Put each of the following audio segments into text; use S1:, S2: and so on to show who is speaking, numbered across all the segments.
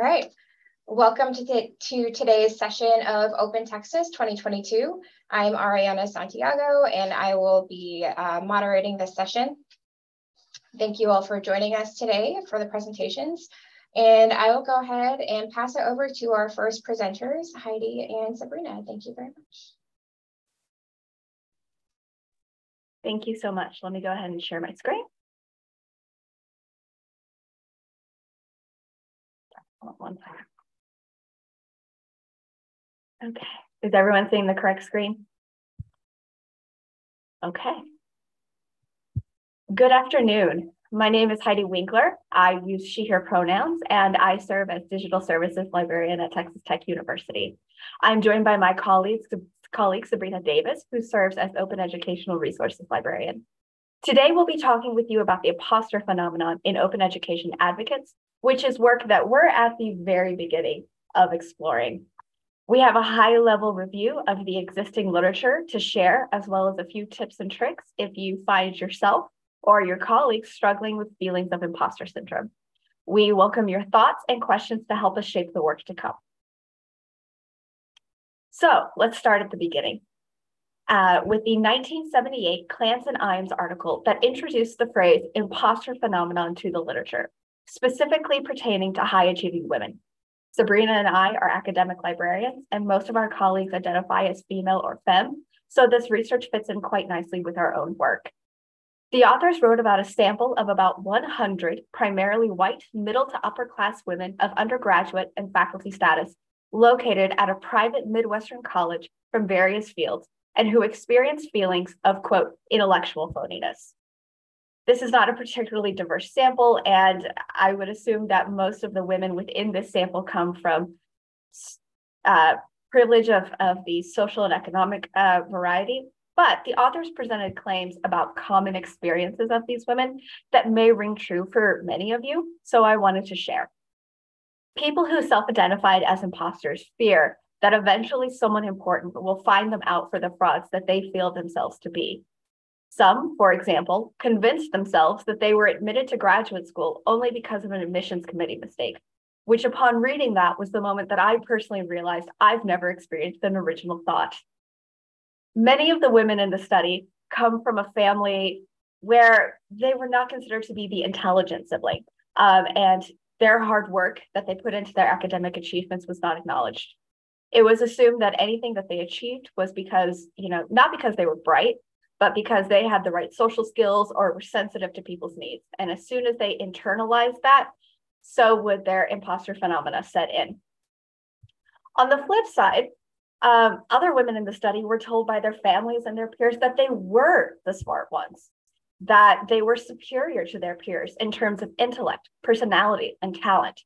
S1: All right. Welcome to, to today's session of Open Texas 2022. I'm Ariana Santiago, and I will be uh, moderating this session. Thank you all for joining us today for the presentations. And I will go ahead and pass it over to our first presenters, Heidi and Sabrina. Thank you very much.
S2: Thank you so much. Let me go ahead and share my screen. One second. Okay, is everyone seeing the correct screen? Okay. Good afternoon. My name is Heidi Winkler. I use she, her pronouns, and I serve as Digital Services Librarian at Texas Tech University. I'm joined by my colleagues, colleague Sabrina Davis, who serves as Open Educational Resources Librarian. Today, we'll be talking with you about the imposter phenomenon in open education advocates, which is work that we're at the very beginning of exploring. We have a high level review of the existing literature to share, as well as a few tips and tricks if you find yourself or your colleagues struggling with feelings of imposter syndrome. We welcome your thoughts and questions to help us shape the work to come. So let's start at the beginning. Uh, with the 1978 Clance and Imes article that introduced the phrase imposter phenomenon to the literature, specifically pertaining to high achieving women. Sabrina and I are academic librarians, and most of our colleagues identify as female or femme, so this research fits in quite nicely with our own work. The authors wrote about a sample of about 100 primarily white middle to upper class women of undergraduate and faculty status located at a private Midwestern college from various fields and who experienced feelings of, quote, intellectual phoniness. This is not a particularly diverse sample, and I would assume that most of the women within this sample come from uh, privilege of, of the social and economic uh, variety. But the authors presented claims about common experiences of these women that may ring true for many of you, so I wanted to share. People who self identified as imposters fear that eventually someone important will find them out for the frauds that they feel themselves to be. Some, for example, convinced themselves that they were admitted to graduate school only because of an admissions committee mistake, which upon reading that was the moment that I personally realized I've never experienced an original thought. Many of the women in the study come from a family where they were not considered to be the intelligent sibling. Um, and their hard work that they put into their academic achievements was not acknowledged. It was assumed that anything that they achieved was because, you know, not because they were bright, but because they had the right social skills or were sensitive to people's needs. And as soon as they internalized that, so would their imposter phenomena set in. On the flip side, um, other women in the study were told by their families and their peers that they were the smart ones that they were superior to their peers in terms of intellect, personality, and talent.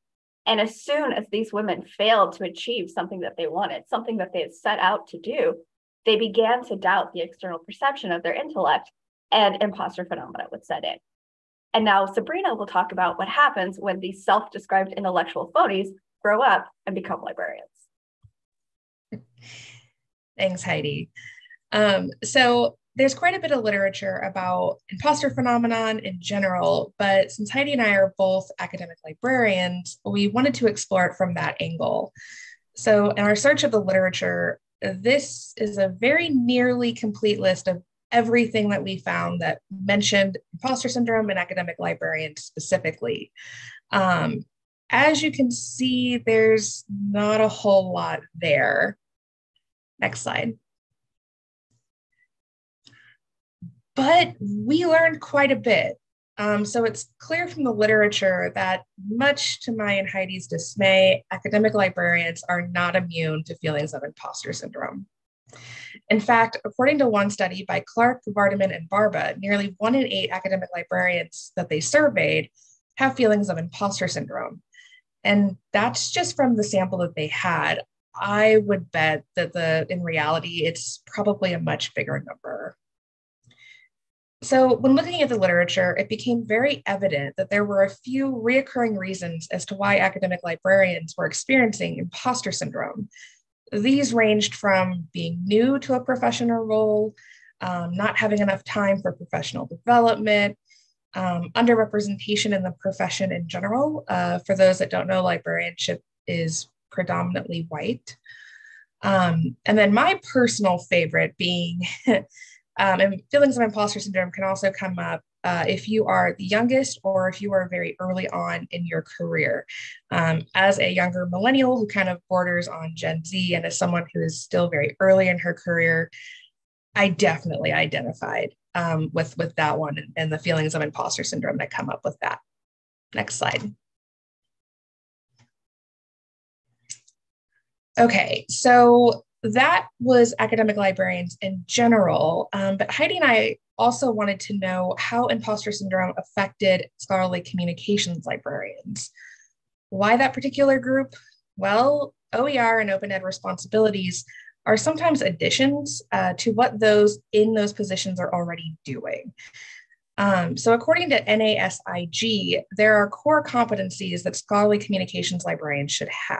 S2: And as soon as these women failed to achieve something that they wanted, something that they had set out to do, they began to doubt the external perception of their intellect and imposter phenomena would set in. And now Sabrina will talk about what happens when these self described intellectual phonies grow up and become librarians.
S3: Thanks, Heidi. Um, so there's quite a bit of literature about imposter phenomenon in general, but since Heidi and I are both academic librarians, we wanted to explore it from that angle. So, in our search of the literature, this is a very nearly complete list of everything that we found that mentioned imposter syndrome and academic librarians specifically. Um, as you can see, there's not a whole lot there. Next slide. but we learned quite a bit. Um, so it's clear from the literature that, much to my and Heidi's dismay, academic librarians are not immune to feelings of imposter syndrome. In fact, according to one study by Clark, Vardeman, and Barba, nearly one in eight academic librarians that they surveyed have feelings of imposter syndrome. And that's just from the sample that they had. I would bet that the in reality, it's probably a much bigger number. So, when looking at the literature, it became very evident that there were a few reoccurring reasons as to why academic librarians were experiencing imposter syndrome. These ranged from being new to a professional role, um, not having enough time for professional development, um, underrepresentation in the profession in general. Uh, for those that don't know, librarianship is predominantly white. Um, and then my personal favorite being, um, and feelings of imposter syndrome can also come up uh, if you are the youngest or if you are very early on in your career. Um, as a younger millennial who kind of borders on Gen Z and as someone who is still very early in her career, I definitely identified um, with, with that one and, and the feelings of imposter syndrome that come up with that. Next slide. Okay, so that was academic librarians in general, um, but Heidi and I also wanted to know how imposter syndrome affected scholarly communications librarians. Why that particular group? Well, OER and open ed responsibilities are sometimes additions uh, to what those in those positions are already doing. Um, so, according to NASIG, there are core competencies that scholarly communications librarians should have.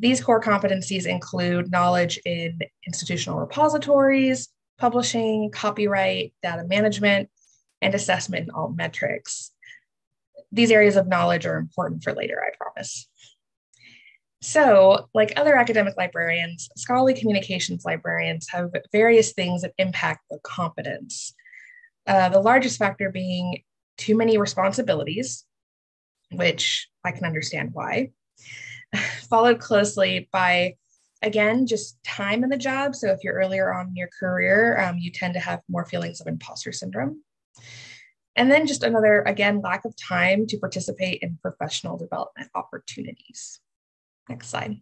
S3: These core competencies include knowledge in institutional repositories, publishing, copyright, data management, and assessment in all metrics. These areas of knowledge are important for later, I promise. So, like other academic librarians, scholarly communications librarians have various things that impact the competence. Uh, the largest factor being too many responsibilities, which I can understand why, followed closely by again, just time in the job. So if you're earlier on in your career, um, you tend to have more feelings of imposter syndrome. And then just another, again, lack of time to participate in professional development opportunities. Next slide.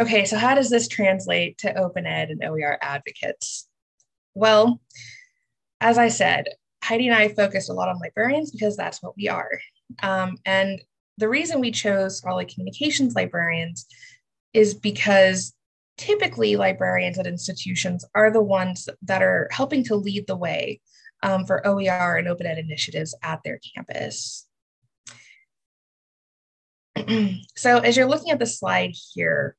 S3: Okay, so how does this translate to open ed and OER advocates? Well, as I said, Heidi and I focused a lot on librarians because that's what we are. Um, and the reason we chose scholarly communications librarians is because typically librarians at institutions are the ones that are helping to lead the way um, for OER and open ed initiatives at their campus. so as you're looking at the slide here,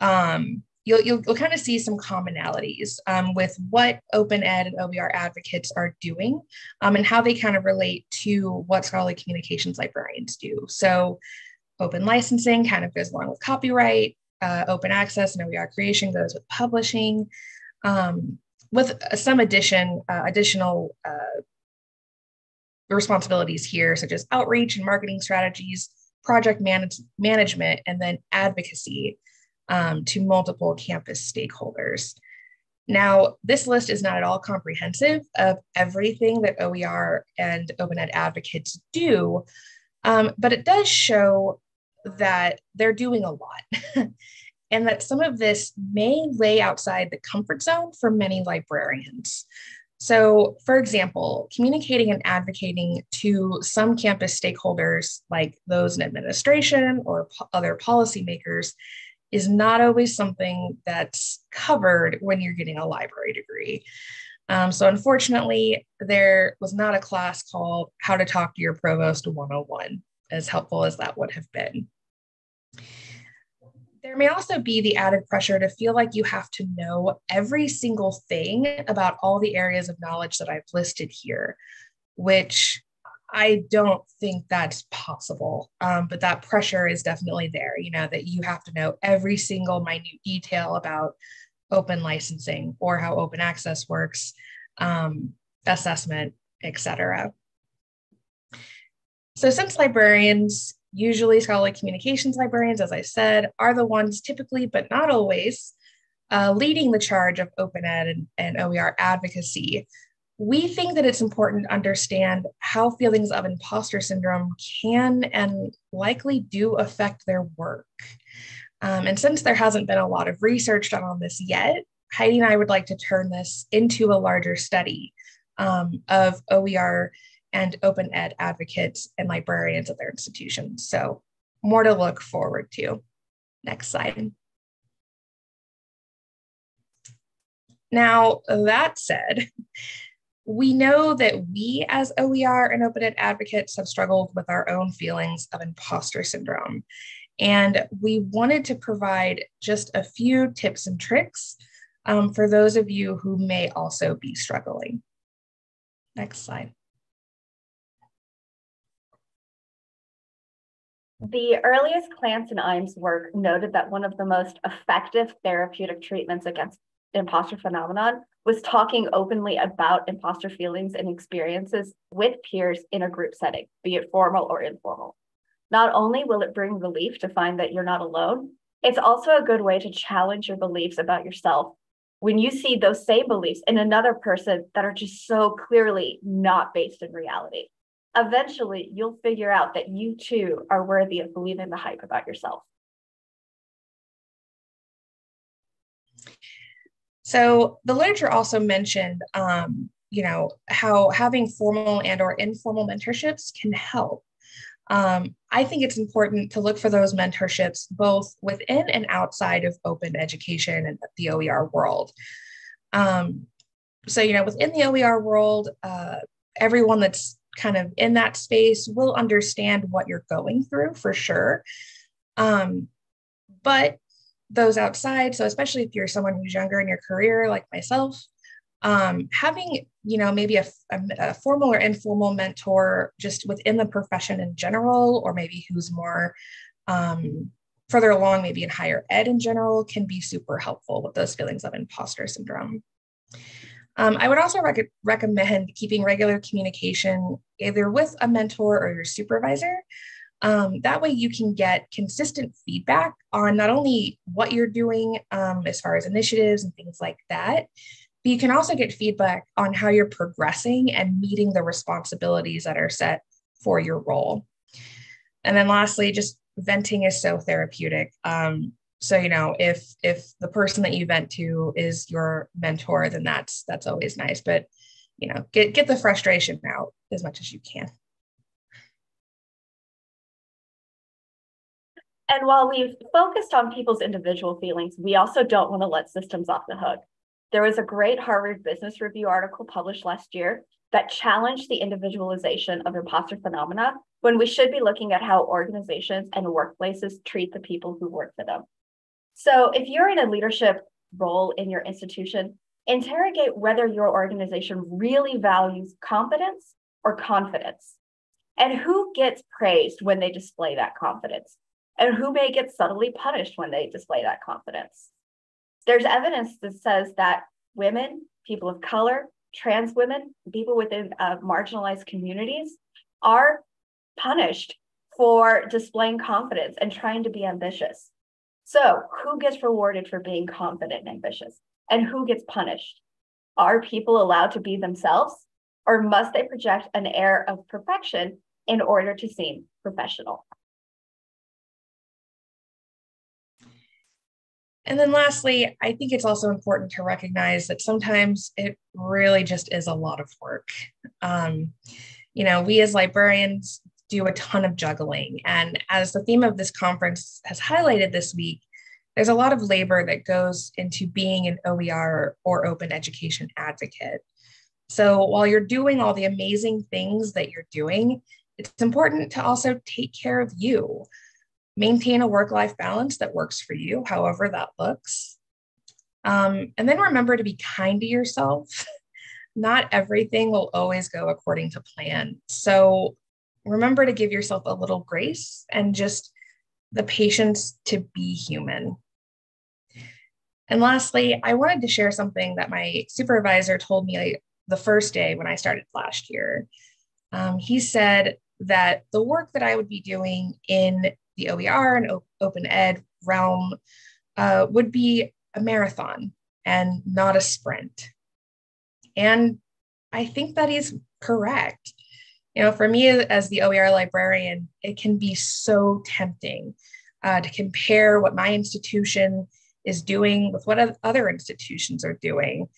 S3: um, you'll, you'll, you'll kind of see some commonalities um, with what open ed and OER advocates are doing um, and how they kind of relate to what scholarly communications librarians do. So open licensing kind of goes along with copyright, uh, open access and OER creation goes with publishing. Um, with some addition, uh, additional uh, responsibilities here, such as outreach and marketing strategies, project manage management, and then advocacy um, to multiple campus stakeholders. Now, this list is not at all comprehensive of everything that OER and Open Ed advocates do, um, but it does show that they're doing a lot and that some of this may lay outside the comfort zone for many librarians. So, for example, communicating and advocating to some campus stakeholders, like those in administration or po- other policymakers, is not always something that's covered when you're getting a library degree. Um, so, unfortunately, there was not a class called How to Talk to Your Provost 101, as helpful as that would have been. There may also be the added pressure to feel like you have to know every single thing about all the areas of knowledge that I've listed here, which I don't think that's possible. Um, but that pressure is definitely there, you know, that you have to know every single minute detail about open licensing or how open access works, um, assessment, etc. So since librarians, usually scholarly communications librarians, as I said, are the ones typically, but not always, uh, leading the charge of open ed and, and OER advocacy we think that it's important to understand how feelings of imposter syndrome can and likely do affect their work. Um, and since there hasn't been a lot of research done on this yet, Heidi and I would like to turn this into a larger study um, of OER and open ed advocates and librarians at their institutions. So, more to look forward to. Next slide. Now, that said, we know that we as OER and open ed advocates have struggled with our own feelings of imposter syndrome. And we wanted to provide just a few tips and tricks um, for those of you who may also be struggling. Next slide.
S2: The earliest Clance and Imes work noted that one of the most effective therapeutic treatments against imposter phenomenon was talking openly about imposter feelings and experiences with peers in a group setting, be it formal or informal. Not only will it bring relief to find that you're not alone, it's also a good way to challenge your beliefs about yourself when you see those same beliefs in another person that are just so clearly not based in reality. Eventually, you'll figure out that you too are worthy of believing the hype about yourself.
S3: So the literature also mentioned, um, you know, how having formal and or informal mentorships can help. Um, I think it's important to look for those mentorships both within and outside of open education and the OER world. Um, so, you know, within the OER world, uh, everyone that's kind of in that space will understand what you're going through for sure. Um, but those outside, so especially if you're someone who's younger in your career, like myself, um, having you know maybe a, a, a, formal or informal mentor just within the profession in general or maybe who's more um, further along maybe in higher ed in general can be super helpful with those feelings of imposter syndrome. Um, i would also rec- recommend keeping regular communication either with a mentor or your supervisor um, that way you can get consistent feedback on not only what you're doing um, as far as initiatives and things like that but you can also get feedback on how you're progressing and meeting the responsibilities that are set for your role. And then lastly, just venting is so therapeutic. Um, so you know, if if the person that you vent to is your mentor, then that's that's always nice. But you know, get get the frustration out as much as you can.
S2: And while we've focused on people's individual feelings, we also don't want to let systems off the hook. There was a great Harvard Business Review article published last year that challenged the individualization of imposter phenomena when we should be looking at how organizations and workplaces treat the people who work for them. So, if you're in a leadership role in your institution, interrogate whether your organization really values competence or confidence, and who gets praised when they display that confidence, and who may get subtly punished when they display that confidence there's evidence that says that women, people of color, trans women, people within uh, marginalized communities are punished for displaying confidence and trying to be ambitious. So, who gets rewarded for being confident and ambitious? And who gets punished? Are people allowed to be themselves? Or must they project an air of perfection in order to seem professional?
S3: And then lastly, I think it's also important to recognize that sometimes it really just is a lot of work. Um, you know, we as librarians do a ton of juggling. And as the theme of this conference has highlighted this week, there's a lot of labor that goes into being an OER or open education advocate. So while you're doing all the amazing things that you're doing, it's important to also take care of you maintain a work life balance that works for you, however that looks. Um, and then remember to be kind to yourself. Not everything will always go according to plan. So remember to give yourself a little grace and just the patience to be human. And lastly, I wanted to share something that my supervisor told me the first day when I started last year. Um, he said that the work that I would be doing in the OER and open ed realm uh, would be a marathon and not a sprint. And I think that is correct. You know, for me as the OER librarian, it can be so tempting uh, to compare what my institution is doing with what other institutions are doing.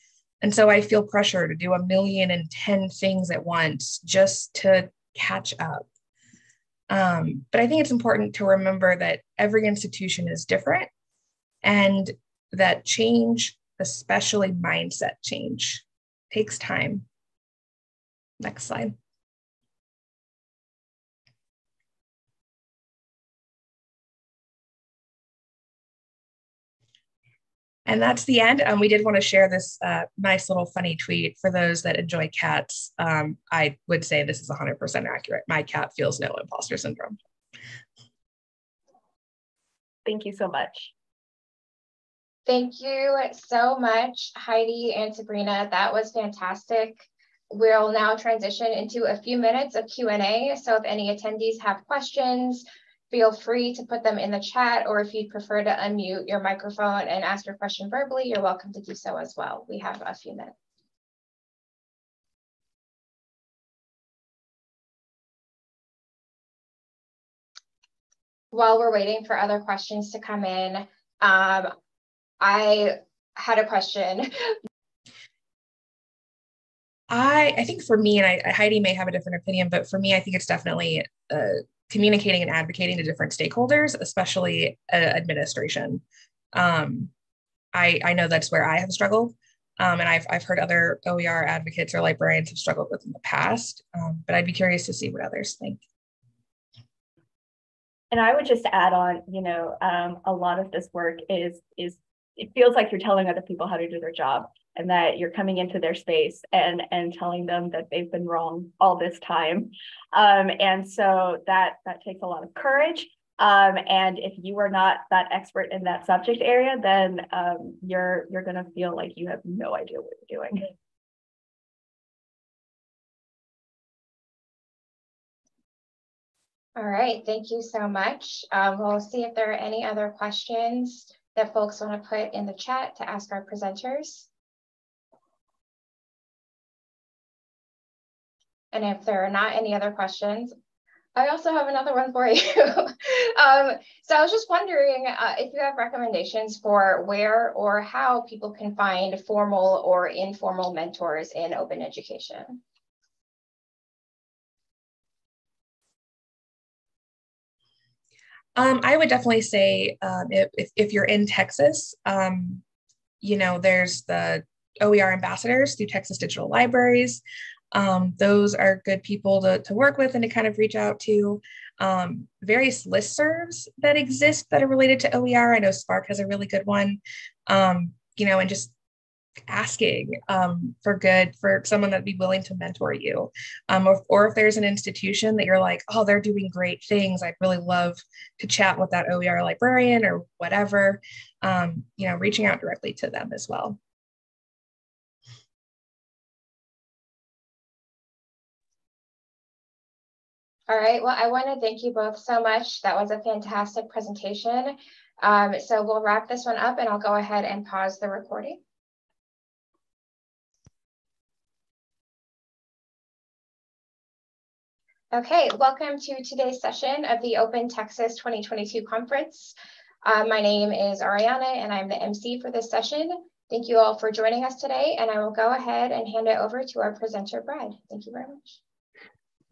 S3: And so I feel pressure to do a million and 10 things at once just to catch up. Um, but I think it's important to remember that every institution is different and that change, especially mindset change, takes time. Next slide. And that's the end. Um, we did want to share this uh, nice little funny tweet for those that enjoy cats. Um, I would say this is 100% accurate. My cat feels no imposter syndrome.
S2: Thank you so much.
S1: Thank you so much, Heidi and Sabrina. That was fantastic. We'll now transition into a few minutes of Q&A. So if any attendees have questions, feel free to put them in the chat, or if you'd prefer to unmute your microphone and ask your question verbally, you're welcome to do so as well. We have a few minutes. While we're waiting for other questions to come in, um, I had a question.
S3: I, I think for me, and I, Heidi may have a different opinion, but for me, I think it's definitely communicating and advocating to different stakeholders, especially uh, administration. Um, I, I know that's where I have struggled. Um, and I've, I've heard other OER advocates or librarians have struggled with in the past, um, but I'd be curious to see what others think.
S2: And I would just add on, you know, um, a lot of this work is is it feels like you're telling other people how to do their job and that you're coming into their space and and telling them that they've been wrong all this time. Um, and so that that takes a lot of courage. Um, and if you are not that expert in that subject area then um, you're you're going to feel like you have no idea what you're doing.
S1: All right thank you so much. Um, we'll see if there are any other questions that folks want to put in the chat to ask our presenters And if there are not any other questions, I also have another one for you. um, so I was just wondering uh, if you have recommendations for where or how people can find formal or informal mentors in open education.
S3: Um, I would definitely say um, if, if, you're in Texas, um, you know, there's the OER ambassadors through Texas Digital Libraries. Um, those are good people to, to work with and to kind of reach out to. Um, various listservs that exist that are related to OER. I know SPARC has a really good one, um, you know, and just asking um, for good for someone that'd be willing to mentor you. Um, or, or if there's an institution that you're like oh they're doing great things. I'd really love to chat with that oer librarian or whatever. Um, you know reaching out directly to them as well
S1: All right, well, I want to thank you both so much. That was a fantastic presentation. Um, so we'll wrap this one up and I'll go ahead and pause the recording. Okay, welcome to today's session of the Open Texas 2022 conference. Uh, my name is Ariana and I'm the MC for this session. Thank you all for joining us today and I will go ahead and hand it over to our presenter, Brad. Thank you very much.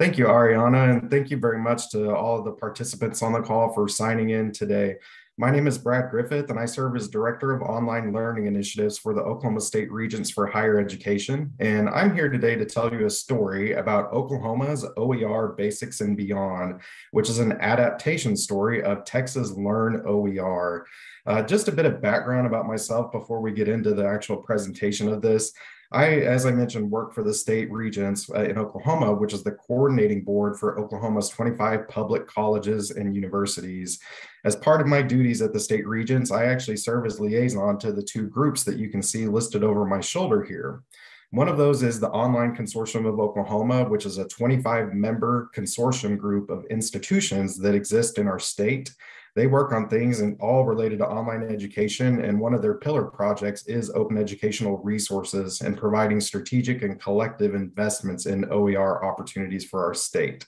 S4: Thank you, Ariana, and thank you very much to all of the participants on the call for signing in today. My name is Brad Griffith, and I serve as Director of Online Learning Initiatives for the Oklahoma State Regents for Higher Education. And I'm here today to tell you a story about Oklahoma's OER Basics and Beyond, which is an adaptation story of Texas Learn OER. Uh, just a bit of background about myself before we get into the actual presentation of this. I, as I mentioned, work for the state regents uh, in Oklahoma, which is the coordinating board for Oklahoma's 25 public colleges and universities. As part of my duties at the state regents, I actually serve as liaison to the two groups that you can see listed over my shoulder here. One of those is the Online Consortium of Oklahoma, which is a 25 member consortium group of institutions that exist in our state they work on things and all related to online education. And one of their pillar projects is open educational resources and providing strategic and collective investments in OER opportunities for our state.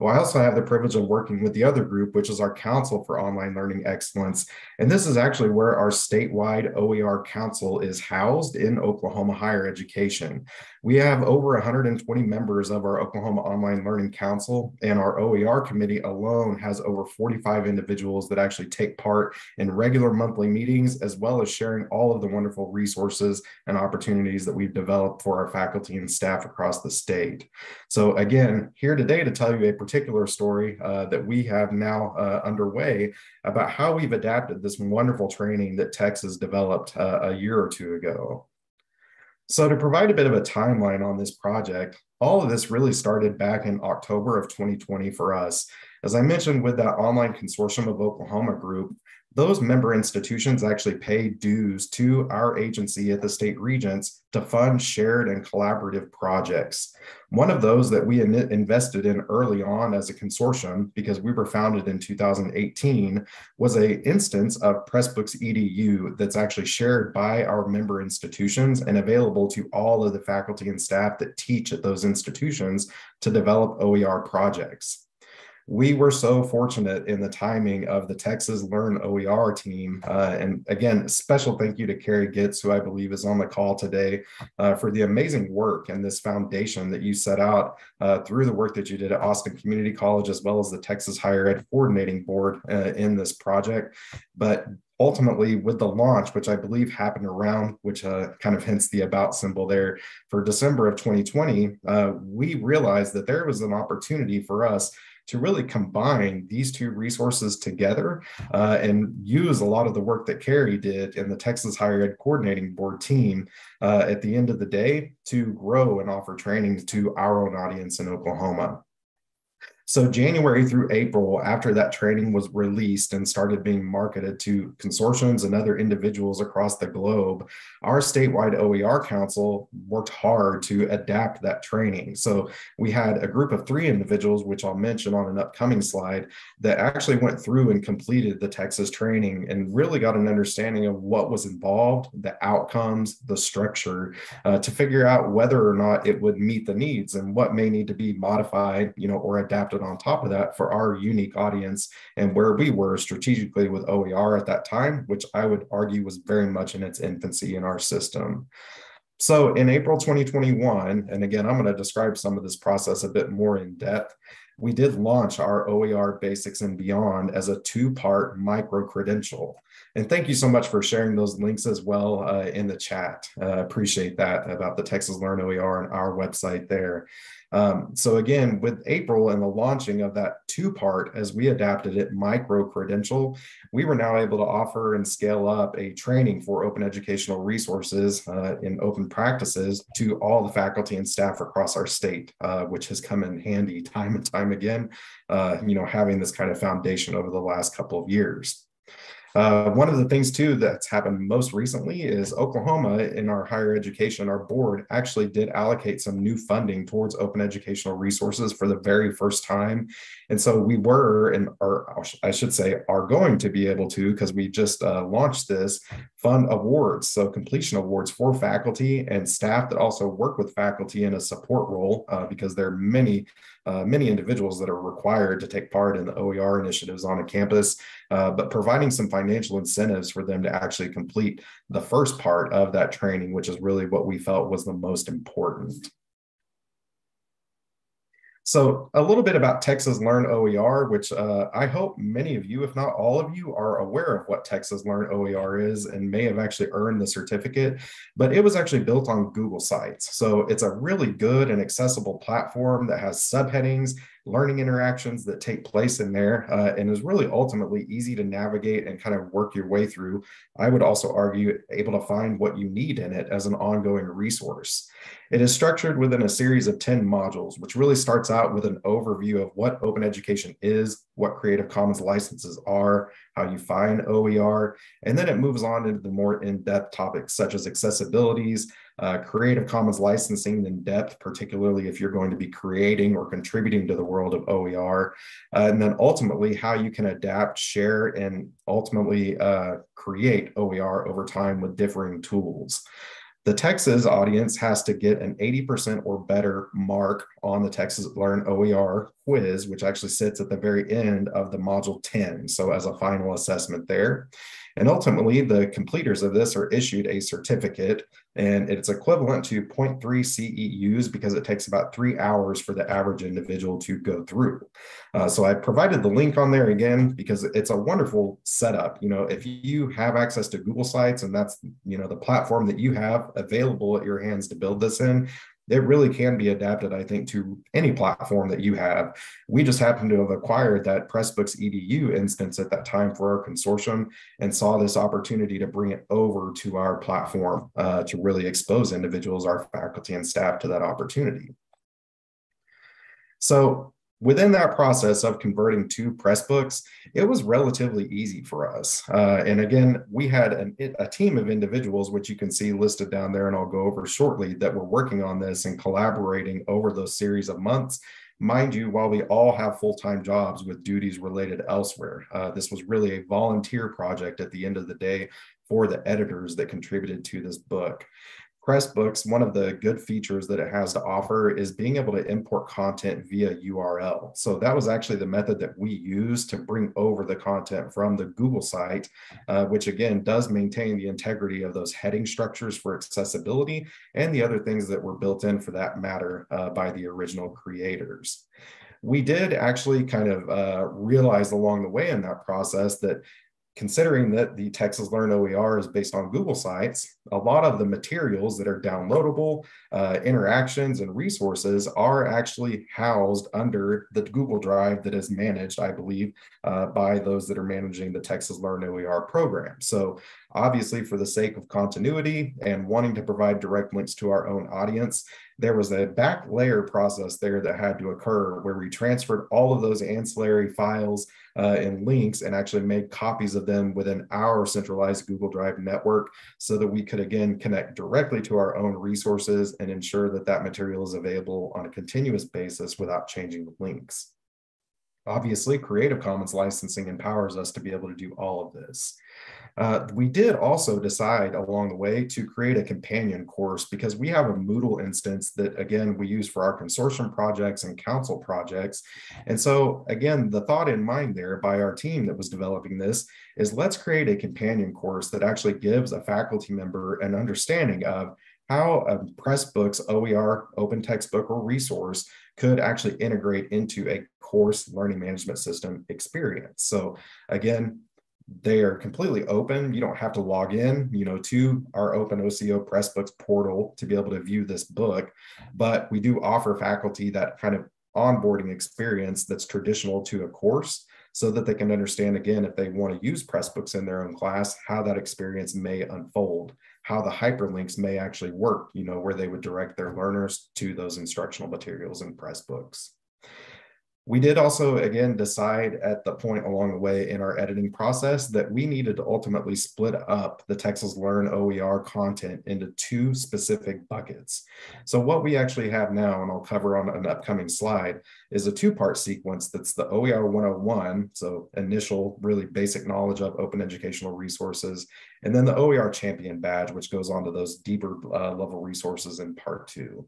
S4: Well, I also have the privilege of working with the other group, which is our Council for Online Learning Excellence. And this is actually where our statewide OER Council is housed in Oklahoma higher education. We have over 120 members of our Oklahoma Online Learning Council, and our OER committee alone has over 45 individuals that actually take part in regular monthly meetings, as well as sharing all of the wonderful resources and opportunities that we've developed for our faculty and staff across the state. So again, here today to tell you a particular story uh, that we have now uh, underway about how we've adapted this wonderful training that Texas developed uh, a year or two ago. So to provide a bit of a timeline on this project, all of this really started back in October of 2020 for us. As I mentioned with that online consortium of Oklahoma group, those member institutions actually pay dues to our agency at the state regents to fund shared and collaborative projects. One of those that we in invested in early on as a consortium, because we were founded in 2018, was a instance of Pressbooks EDU that's actually shared by our member institutions and available to all of the faculty and staff that teach at those institutions to develop OER projects we were so fortunate in the timing of the Texas Learn OER team. Uh, and again, special thank you to Carrie Gitz, who I believe is on the call today, uh, for the amazing work and this foundation that you set out uh, through the work that you did at Austin Community College, as well as the Texas Higher Ed Coordinating Board uh, in this project. But ultimately with the launch which i believe happened around which uh, kind of hints the about symbol there for december of 2020 uh, we realized that there was an opportunity for us to really combine these two resources together uh, and use a lot of the work that Carrie did in the Texas Higher Ed Coordinating Board team uh, at the end of the day to grow and offer trainings to our own audience in Oklahoma. So January through April, after that training was released and started being marketed to consortiums and other individuals across the globe, our statewide OER council worked hard to adapt that training. So we had a group of three individuals, which I'll mention on an upcoming slide, that actually went through and completed the Texas training and really got an understanding of what was involved, the outcomes, the structure, uh, to figure out whether or not it would meet the needs and what may need to be modified, you know, or adapted on top of that for our unique audience and where we were strategically with OER at that time, which I would argue was very much in its infancy in our system. So in April 2021, and again, I'm going to describe some of this process a bit more in depth. We did launch our OER Basics and Beyond as a two part micro credential. And thank you so much for sharing those links as well uh, in the chat. Uh, appreciate that about the Texas Learn OER and our website there. Um, so again, with April and the launching of that two-part, as we adapted it micro-credential, we were now able to offer and scale up a training for open educational resources uh, in open practices to all the faculty and staff across our state, uh, which has come in handy time and time again, uh, you know, having this kind of foundation over the last couple of years. Uh, one of the things too that's happened most recently is Oklahoma in our higher education, our board actually did allocate some new funding towards open educational resources for the very first time. And so we were and are, I should say, are going to be able to, because we just uh, launched this, fund awards. So completion awards for faculty and staff that also work with faculty in a support role, uh, because there are many uh, many individuals that are required to take part in the OER initiatives on a campus, uh, but providing some financial incentives for them to actually complete the first part of that training, which is really what we felt was the most important. So a little bit about Texas Learn OER, which uh, I hope many of you, if not all of you, are aware of what Texas Learn OER is and may have actually earned the certificate, but it was actually built on Google Sites. So it's a really good and accessible platform that has subheadings learning interactions that take place in there uh, and is really ultimately easy to navigate and kind of work your way through. I would also argue able to find what you need in it as an ongoing resource. It is structured within a series of 10 modules, which really starts out with an overview of what open education is, what Creative Commons licenses are, how you find OER, and then it moves on into the more in-depth topics such as accessibilities, uh, Creative Commons licensing in depth, particularly if you're going to be creating or contributing to the world of OER, uh, and then ultimately how you can adapt, share, and ultimately uh, create OER over time with differing tools. The Texas audience has to get an 80% or better mark on the Texas Learn OER quiz, which actually sits at the very end of the module 10. So as a final assessment there. And ultimately, the completers of this are issued a certificate, and it's equivalent to 0.3 CEUs because it takes about three hours for the average individual to go through. Uh, so I provided the link on there again because it's a wonderful setup. You know, if you have access to Google Sites and that's you know the platform that you have available at your hands to build this in, it really can be adapted, I think, to any platform that you have. We just happened to have acquired that Pressbooks EDU instance at that time for our consortium and saw this opportunity to bring it over to our platform uh, to really expose individuals, our faculty and staff to that opportunity. So within that process of converting to Pressbooks, it was relatively easy for us. Uh, and again, we had an, a team of individuals, which you can see listed down there, and I'll go over shortly, that were working on this and collaborating over those series of months. Mind you, while we all have full time jobs with duties related elsewhere, uh, this was really a volunteer project at the end of the day for the editors that contributed to this book. Pressbooks, one of the good features that it has to offer is being able to import content via URL. So that was actually the method that we used to bring over the content from the Google site, uh, which again does maintain the integrity of those heading structures for accessibility and the other things that were built in for that matter uh, by the original creators we did actually kind of uh, realize along the way in that process that considering that the Texas Learn OER is based on Google Sites, a lot of the materials that are downloadable, uh, interactions, and resources are actually housed under the Google Drive that is managed, I believe, uh, by those that are managing the Texas Learn OER program. So obviously, for the sake of continuity and wanting to provide direct links to our own audience, there was a back layer process there that had to occur where we transferred all of those ancillary files uh, and links and actually made copies of them within our centralized Google Drive network so that we could again connect directly to our own resources and ensure that that material is available on a continuous basis without changing the links. Obviously, Creative Commons licensing empowers us to be able to do all of this. Uh, we did also decide along the way to create a companion course because we have a Moodle instance that, again, we use for our consortium projects and council projects. And so, again, the thought in mind there by our team that was developing this is let's create a companion course that actually gives a faculty member an understanding of how a Pressbooks OER open textbook or resource could actually integrate into a course learning management system experience. So again, they are completely open. You don't have to log in, you know, to our Open OCO Pressbooks portal to be able to view this book. But we do offer faculty that kind of onboarding experience that's traditional to a course so that they can understand again if they want to use Pressbooks in their own class, how that experience may unfold, how the hyperlinks may actually work, you know, where they would direct their learners to those instructional materials in Pressbooks. We did also, again, decide at the point along the way in our editing process that we needed to ultimately split up the Texas Learn OER content into two specific buckets. So what we actually have now, and I'll cover on an upcoming slide, is a two-part sequence that's the OER 101, so initial, really basic knowledge of open educational resources, and then the OER Champion Badge, which goes on to those deeper uh, level resources in part two.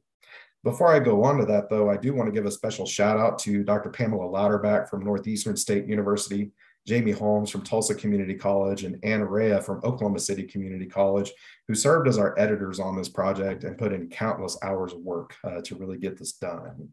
S4: Before I go on to that, though, I do want to give a special shout out to Dr. Pamela Louderback from Northeastern State University, Jamie Holmes from Tulsa Community College, and Ann Rea from Oklahoma City Community College, who served as our editors on this project and put in countless hours of work uh, to really get this done.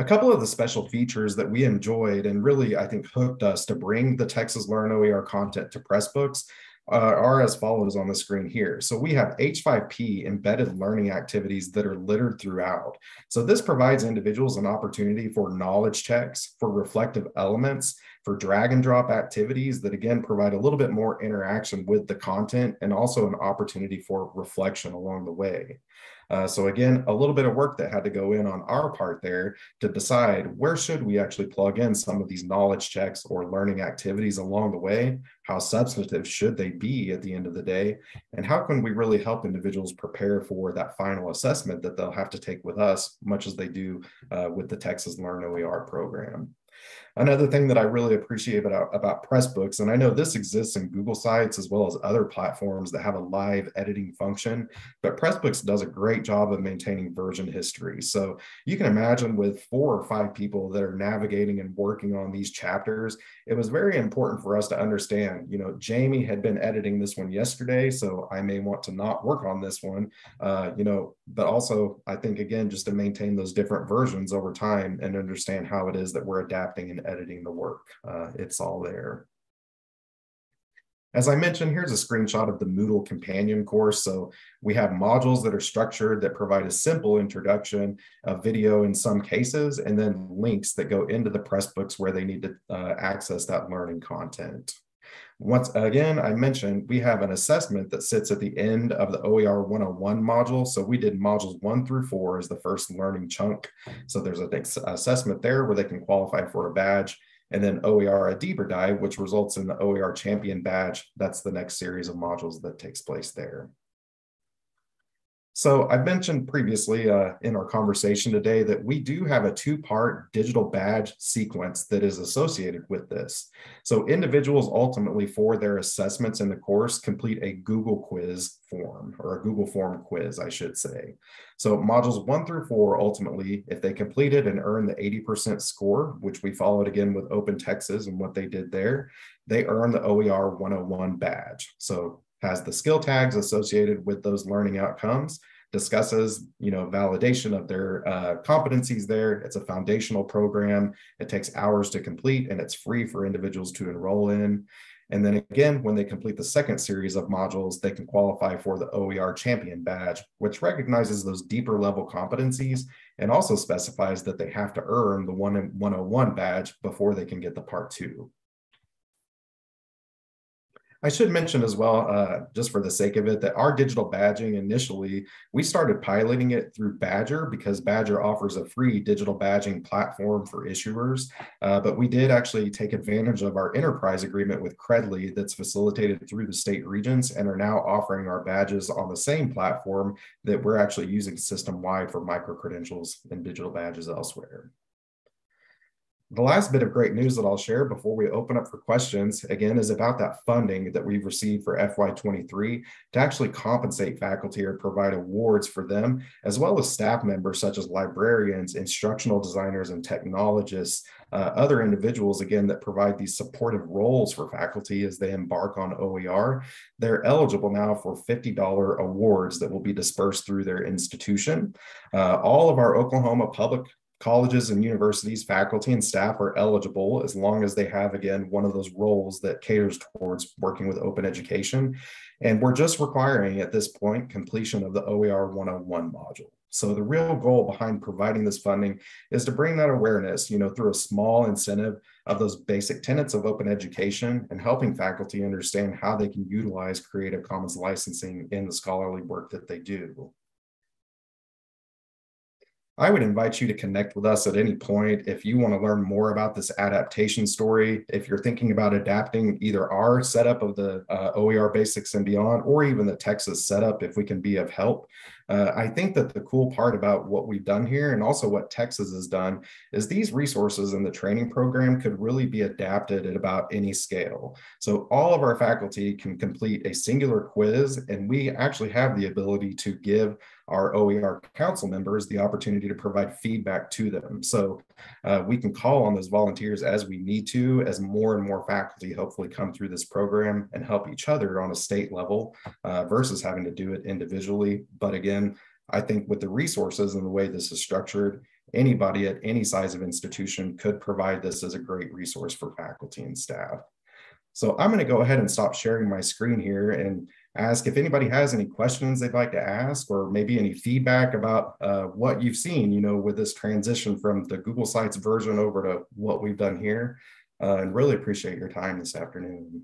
S4: A couple of the special features that we enjoyed and really, I think, hooked us to bring the Texas Learn OER content to Pressbooks uh, are as follows on the screen here. So we have H5P embedded learning activities that are littered throughout. So this provides individuals an opportunity for knowledge checks, for reflective elements, for drag and drop activities that again provide a little bit more interaction with the content and also an opportunity for reflection along the way. Uh, so again, a little bit of work that had to go in on our part there to decide where should we actually plug in some of these knowledge checks or learning activities along the way? How substantive should they be at the end of the day? And how can we really help individuals prepare for that final assessment that they'll have to take with us, much as they do uh, with the Texas Learn OER program? Another thing that I really appreciate about, about Pressbooks, and I know this exists in Google Sites as well as other platforms that have a live editing function, but Pressbooks does a great job of maintaining version history. So you can imagine with four or five people that are navigating and working on these chapters, it was very important for us to understand, you know, Jamie had been editing this one yesterday, so I may want to not work on this one, uh, you know, but also I think again, just to maintain those different versions over time and understand how it is that we're adapting and editing the work. Uh, it's all there. As I mentioned, here's a screenshot of the Moodle companion course. So we have modules that are structured that provide a simple introduction, a video in some cases, and then links that go into the Pressbooks where they need to uh, access that learning content. Once again, I mentioned we have an assessment that sits at the end of the OER 101 module. So we did modules one through four as the first learning chunk. So there's an assessment there where they can qualify for a badge. And then OER a deeper dive, which results in the OER champion badge. That's the next series of modules that takes place there. So I mentioned previously uh, in our conversation today that we do have a two-part digital badge sequence that is associated with this. So individuals ultimately for their assessments in the course complete a Google quiz form or a Google form quiz, I should say. So modules one through four, ultimately, if they completed and earned the 80% score, which we followed again with Open Texas and what they did there, they earn the OER 101 badge. So has the skill tags associated with those learning outcomes discusses you know validation of their uh, competencies there. It's a foundational program. It takes hours to complete and it's free for individuals to enroll in. And then again when they complete the second series of modules they can qualify for the oer champion badge which recognizes those deeper level competencies and also specifies that they have to earn the 101 badge before they can get the part two I should mention as well, uh, just for the sake of it, that our digital badging initially, we started piloting it through Badgr because Badgr offers a free digital badging platform for issuers. Uh, but we did actually take advantage of our enterprise agreement with Credly that's facilitated through the state regents and are now offering our badges on the same platform that we're actually using system wide for micro credentials and digital badges elsewhere. The last bit of great news that I'll share before we open up for questions, again, is about that funding that we've received for FY23 to actually compensate faculty or provide awards for them, as well as staff members such as librarians, instructional designers, and technologists, uh, other individuals, again, that provide these supportive roles for faculty as they embark on OER. They're eligible now for $50 awards that will be dispersed through their institution. Uh, all of our Oklahoma public colleges and universities, faculty and staff are eligible as long as they have, again, one of those roles that caters towards working with open education. And we're just requiring at this point completion of the OER 101 module. So the real goal behind providing this funding is to bring that awareness, you know, through a small incentive of those basic tenets of open education and helping faculty understand how they can utilize Creative Commons licensing in the scholarly work that they do. I would invite you to connect with us at any point if you want to learn more about this adaptation story. If you're thinking about adapting either our setup of the uh, OER basics and beyond, or even the Texas setup, if we can be of help. Uh, I think that the cool part about what we've done here and also what Texas has done is these resources in the training program could really be adapted at about any scale. So all of our faculty can complete a singular quiz and we actually have the ability to give our OER council members the opportunity to provide feedback to them. So uh, we can call on those volunteers as we need to, as more and more faculty hopefully come through this program and help each other on a state level uh, versus having to do it individually. But again, I think with the resources and the way this is structured, anybody at any size of institution could provide this as a great resource for faculty and staff. So I'm going to go ahead and stop sharing my screen here and ask if anybody has any questions they'd like to ask or maybe any feedback about uh, what you've seen, you know, with this transition from the Google Sites version over to what we've done here. Uh, and really appreciate your time this afternoon.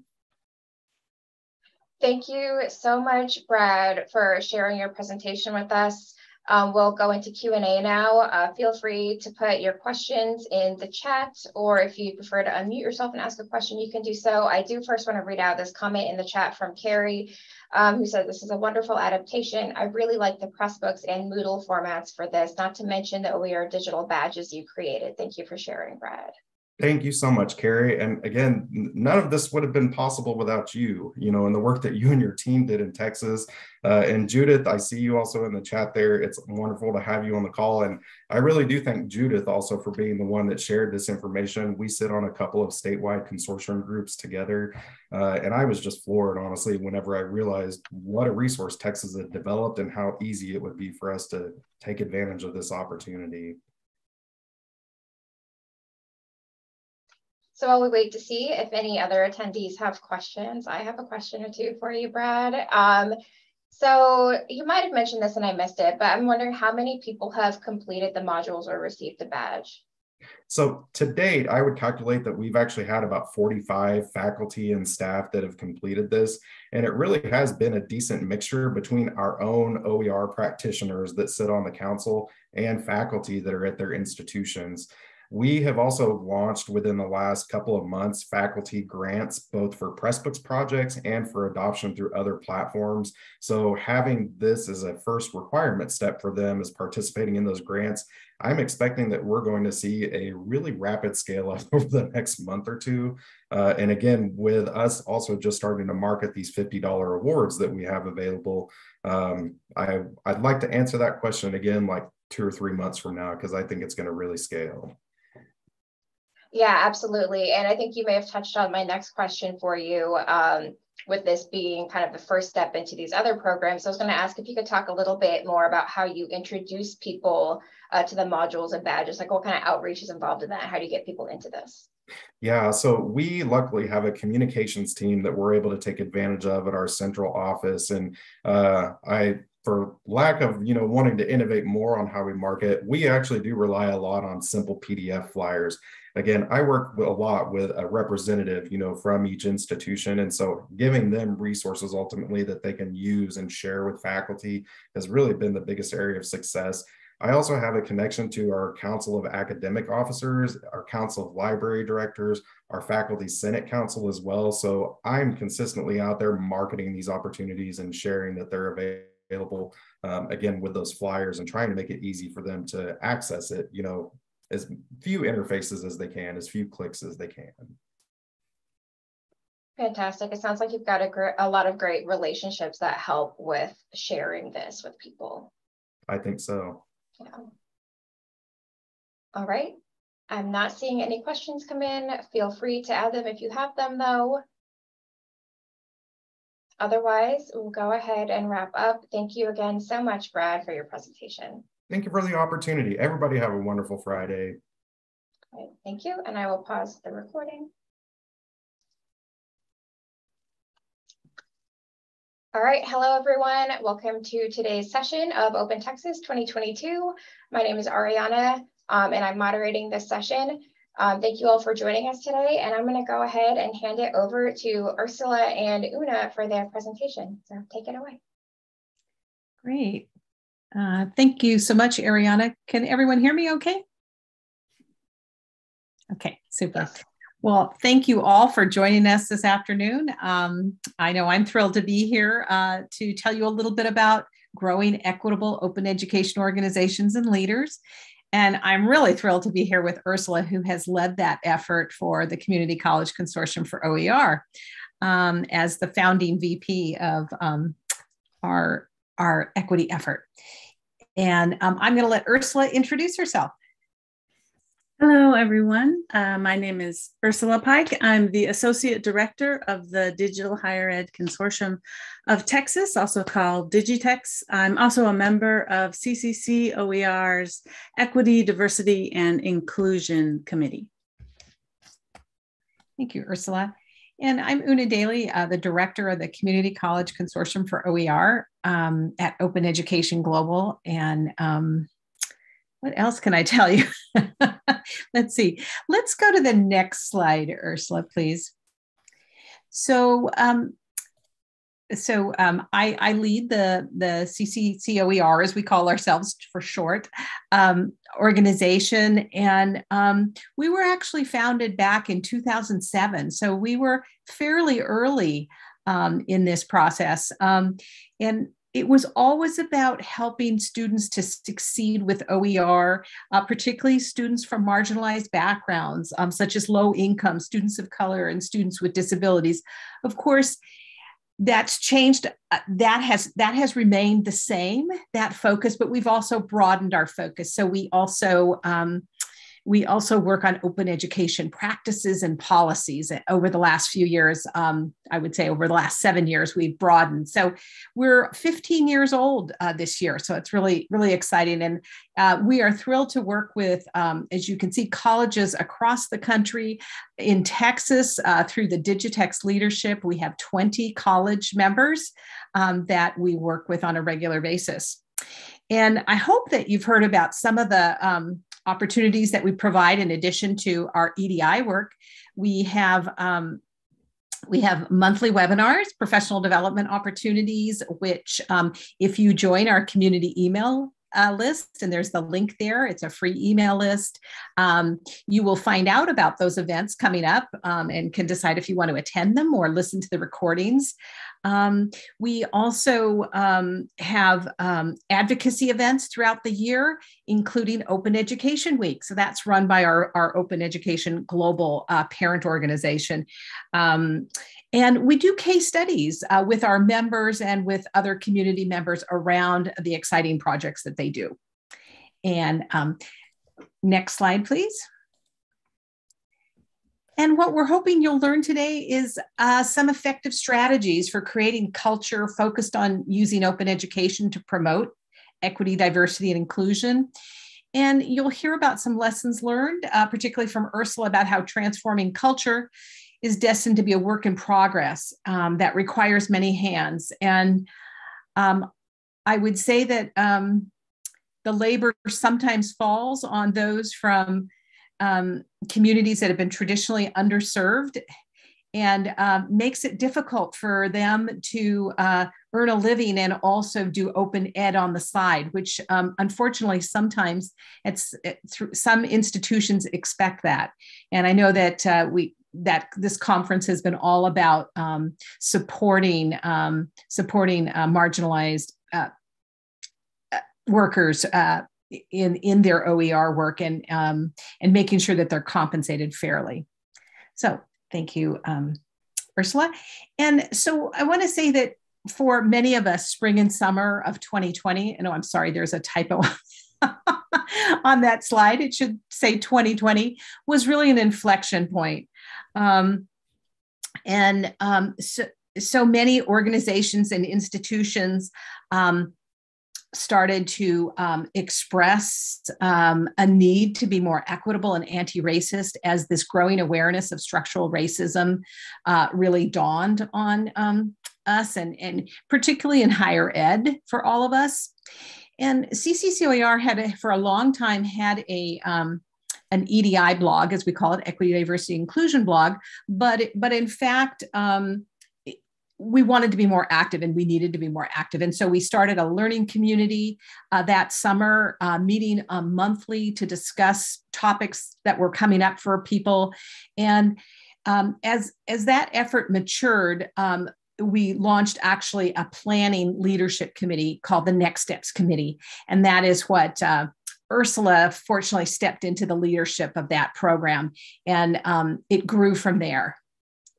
S1: Thank you so much, Brad, for sharing your presentation with us. Um, we'll go into Q&A now. Uh, feel free to put your questions in the chat, or if you prefer to unmute yourself and ask a question, you can do so. I do first want to read out this comment in the chat from Carrie, um, who said, this is a wonderful adaptation. I really like the Pressbooks and Moodle formats for this, not to mention the OER digital badges you created. Thank you for sharing, Brad.
S4: Thank you so much, Carrie. And again, none of this would have been possible without you, you know, and the work that you and your team did in Texas. Uh, and Judith, I see you also in the chat there. It's wonderful to have you on the call. And I really do thank Judith also for being the one that shared this information. We sit on a couple of statewide consortium groups together. Uh, and I was just floored, honestly, whenever I realized what a resource Texas had developed and how easy it would be for us to take advantage of this opportunity.
S1: So while we wait to see if any other attendees have questions, I have a question or two for you, Brad. Um, so you might have mentioned this and I missed it, but I'm wondering how many people have completed the modules or received the badge?
S4: So to date, I would calculate that we've actually had about 45 faculty and staff that have completed this. And it really has been a decent mixture between our own OER practitioners that sit on the council and faculty that are at their institutions. We have also launched within the last couple of months faculty grants, both for Pressbooks projects and for adoption through other platforms. So having this as a first requirement step for them is participating in those grants. I'm expecting that we're going to see a really rapid scale up over the next month or two. Uh, and again, with us also just starting to market these $50 awards that we have available, um, I, I'd like to answer that question again like two or three months from now because I think it's going to really scale.
S1: Yeah, absolutely. And I think you may have touched on my next question for you um, with this being kind of the first step into these other programs. So I was going to ask if you could talk a little bit more about how you introduce people uh, to the modules and badges, like what kind of outreach is involved in that? How do you get people into this?
S4: Yeah, so we luckily have a communications team that we're able to take advantage of at our central office. And uh, I for lack of you know wanting to innovate more on how we market we actually do rely a lot on simple pdf flyers again i work a lot with a representative you know from each institution and so giving them resources ultimately that they can use and share with faculty has really been the biggest area of success I also have a connection to our Council of Academic Officers, our Council of Library Directors, our Faculty Senate Council as well. So I'm consistently out there marketing these opportunities and sharing that they're available, um, again, with those flyers and trying to make it easy for them to access it, you know, as few interfaces as they can, as few clicks as they can.
S1: Fantastic. It sounds like you've got a, a lot of great relationships that help with sharing this with people.
S4: I think so.
S1: Yeah. All right. I'm not seeing any questions come in. Feel free to add them if you have them though. Otherwise, we'll go ahead and wrap up. Thank you again so much, Brad, for your presentation.
S4: Thank you for the opportunity. Everybody have a wonderful Friday.
S1: Right, thank you, and I will pause the recording. All right, hello everyone. Welcome to today's session of Open Texas 2022. My name is Ariana um, and I'm moderating this session. Um, thank you all for joining us today and I'm gonna go ahead and hand it over to Ursula and Una for their presentation. So take it away.
S5: Great. Uh, thank you so much, Ariana. Can everyone hear me okay? Okay, super. Well, thank you all for joining us this afternoon. Um, I know I'm thrilled to be here uh, to tell you a little bit about growing equitable open education organizations and leaders. And I'm really thrilled to be here with Ursula, who has led that effort for the Community College Consortium for OER um, as the founding VP of um, our, our equity effort. And um, I'm going to let Ursula introduce herself.
S6: Hello, everyone. Uh, my name is Ursula Pike. I'm the Associate Director of the Digital Higher Ed Consortium of Texas, also called Digitex. I'm also a member of CCC OER's Equity, Diversity, and Inclusion Committee.
S5: Thank you, Ursula. And I'm Una Daly, uh, the director of the Community College Consortium for OER um, at Open Education Global. And um, what else can I tell you? Let's see. Let's go to the next slide, Ursula, please. So um, so um, I, I, lead the the CCCOER, as we call ourselves for short, um, organization, and um, we were actually founded back in 2007. So we were fairly early um, in this process, um, and it was always about helping students to succeed with OER, uh, particularly students from marginalized backgrounds, um, such as low income, students of color, and students with disabilities. Of course, that's changed uh, that has that has remained the same that focus but we've also broadened our focus. So we also um, we also work on open education practices and policies over the last few years. Um, I would say over the last seven years, we've broadened. So we're 15 years old uh, this year. So it's really, really exciting. And uh, we are thrilled to work with, um, as you can see, colleges across the country. In Texas, uh, through the Digitex leadership, we have 20 college members um, that we work with on a regular basis. And I hope that you've heard about some of the um, opportunities that we provide in addition to our EDI work. We have um, we have monthly webinars, professional development opportunities, which um, if you join our community email uh, list, and there's the link there. It's a free email list. Um, you will find out about those events coming up um, and can decide if you want to attend them or listen to the recordings. Um, we also um, have um, advocacy events throughout the year, including Open Education Week. So that's run by our, our Open Education Global uh, parent organization. Um, and we do case studies uh, with our members and with other community members around the exciting projects that they do. And um, next slide, please. And what we're hoping you'll learn today is uh, some effective strategies for creating culture focused on using open education to promote equity, diversity, and inclusion. And you'll hear about some lessons learned, uh, particularly from Ursula, about how transforming culture is destined to be a work in progress um, that requires many hands. And um, I would say that um, the labor sometimes falls on those from um, communities that have been traditionally underserved and um, makes it difficult for them to uh, earn a living and also do open ed on the side, which um, unfortunately sometimes it's it, some institutions expect that. And I know that uh, we that this conference has been all about um, supporting um, supporting uh, marginalized uh, uh, workers uh, in in their OER work and um, and making sure that they're compensated fairly. So thank you, um, Ursula. And so I want to say that for many of us, spring and summer of 2020. No, I'm sorry, there's a typo. on that slide, it should say 2020 was really an inflection point. Um, and um, so, so many organizations and institutions um, started to um, express um, a need to be more equitable and anti racist as this growing awareness of structural racism uh, really dawned on um, us, and, and particularly in higher ed for all of us. And CCCOER had, a, for a long time, had a um, an EDI blog, as we call it, Equity, Diversity, Inclusion blog. But, but in fact, um, we wanted to be more active and we needed to be more active. And so we started a learning community uh, that summer, uh, meeting um, monthly to discuss topics that were coming up for people. And um, as, as that effort matured, um, we launched actually a planning leadership committee called the Next Steps Committee. And that is what uh, Ursula fortunately stepped into the leadership of that program. And um, it grew from there.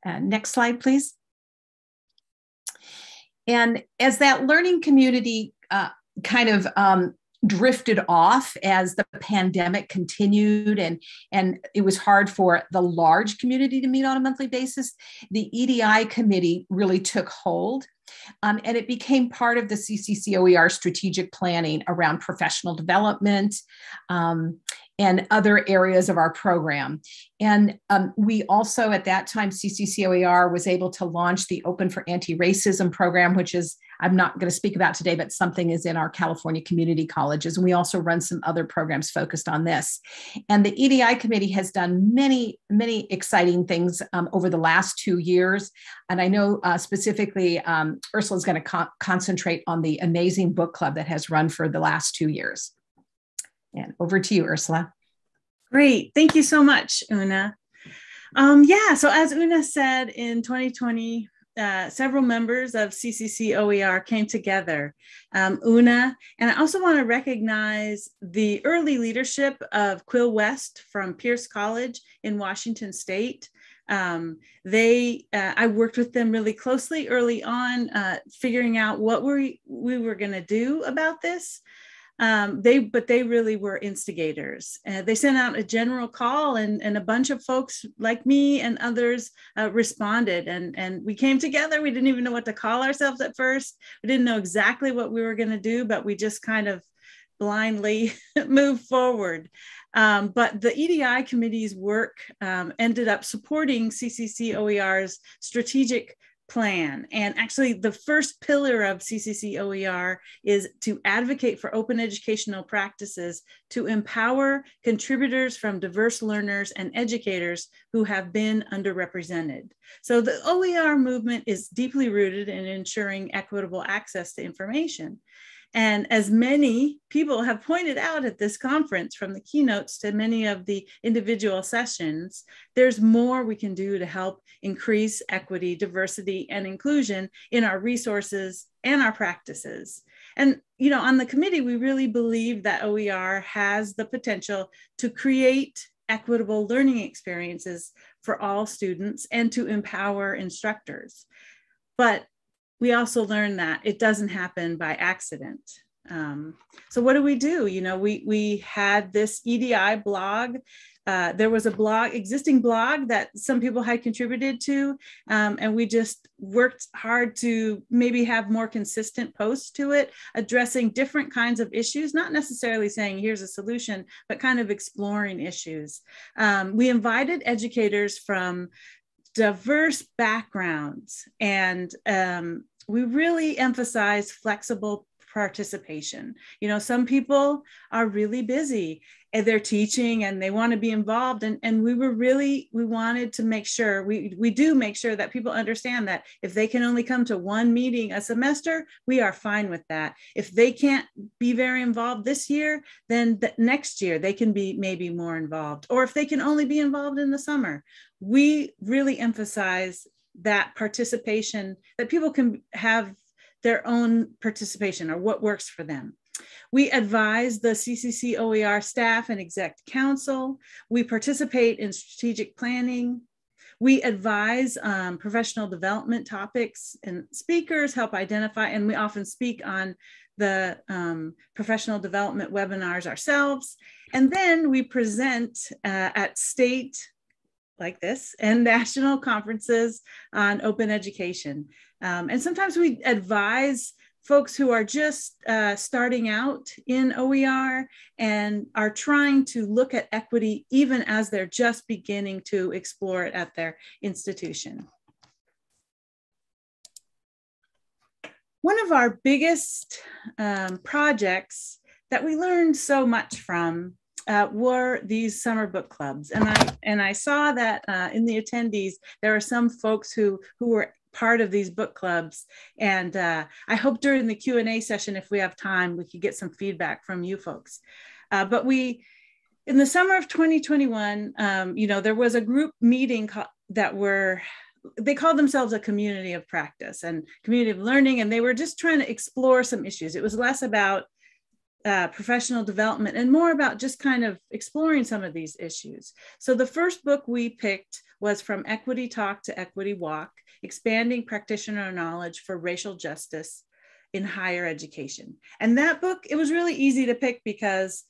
S5: Uh, next slide, please. And as that learning community uh, kind of um, drifted off as the pandemic continued and and it was hard for the large community to meet on a monthly basis the edi committee really took hold um, and it became part of the cccoer strategic planning around professional development um, and other areas of our program. And um, we also, at that time, CCCOER was able to launch the Open for Anti Racism program, which is, I'm not going to speak about today, but something is in our California community colleges. And we also run some other programs focused on this. And the EDI committee has done many, many exciting things um, over the last two years. And I know uh, specifically um, Ursula is going to co- concentrate on the amazing book club that has run for the last two years. And over to you, Ursula.
S6: Great. Thank you so much, Una. Um, yeah, so as Una said, in 2020, uh, several members of CCC OER came together. Um, Una, and I also want to recognize the early leadership of Quill West from Pierce College in Washington State. Um, they, uh, I worked with them really closely early on, uh, figuring out what we, we were going to do about this um, they but they really were instigators. Uh, they sent out a general call and, and a bunch of folks like me and others uh, responded. And, and we came together. We didn't even know what to call ourselves at first. We didn't know exactly what we were going to do but we just kind of blindly moved forward. Um, but the edi committee's work um, ended up supporting ccc oer's strategic plan. And actually, the first pillar of CCC OER is to advocate for open educational practices to empower contributors from diverse learners and educators who have been underrepresented. So the OER movement is deeply rooted in ensuring equitable access to information. And as many people have pointed out at this conference, from the keynotes to many of the individual sessions, there's more we can do to help increase equity, diversity, and inclusion in our resources and our practices. And you know, on the committee, we really believe that OER has the potential to create equitable learning experiences for all students and to empower instructors. But we also learned that it doesn't happen by accident. Um, so what do we do? You know, we we had this EDI blog. Uh, there was a blog, existing blog that some people had contributed to, um, and we just worked hard to maybe have more consistent posts to it, addressing different kinds of issues, not necessarily saying here's a solution, but kind of exploring issues. Um, we invited educators from diverse backgrounds and um, we really emphasize flexible participation. You know, some people are really busy and they're teaching and they want to be involved. And, and we were really, we wanted to make sure, we, we do make sure that people understand that if they can only come to one meeting a semester, we are fine with that. If they can't be very involved this year, then the next year they can be maybe more involved. Or if they can only be involved in the summer, we really emphasize that participation, that people can have their own participation or what works for them. We advise the CCC OER staff and exec council. We participate in strategic planning. We advise um, professional development topics and speakers help identify, and we often speak on the um, professional development webinars ourselves. And then we present uh, at state, like this and national conferences on open education. Um, and sometimes we advise folks who are just uh, starting out in OER and are trying to look at equity even as they're just beginning to explore it at their institution. One of our biggest um, projects that we learned so much from uh, were these summer book clubs, and I and I saw that uh, in the attendees there are some folks who who were part of these book clubs, and uh, I hope during the Q and A session, if we have time, we could get some feedback from you folks. Uh, but we, in the summer of 2021, um, you know, there was a group meeting that were they called themselves a community of practice and community of learning. And they were just trying to explore some issues. It was less about uh, professional development and more about just kind of exploring some of these issues. So the first book we picked was From Equity Talk to Equity Walk, Expanding Practitioner Knowledge for Racial Justice in Higher Education. And that book, it was really easy to pick because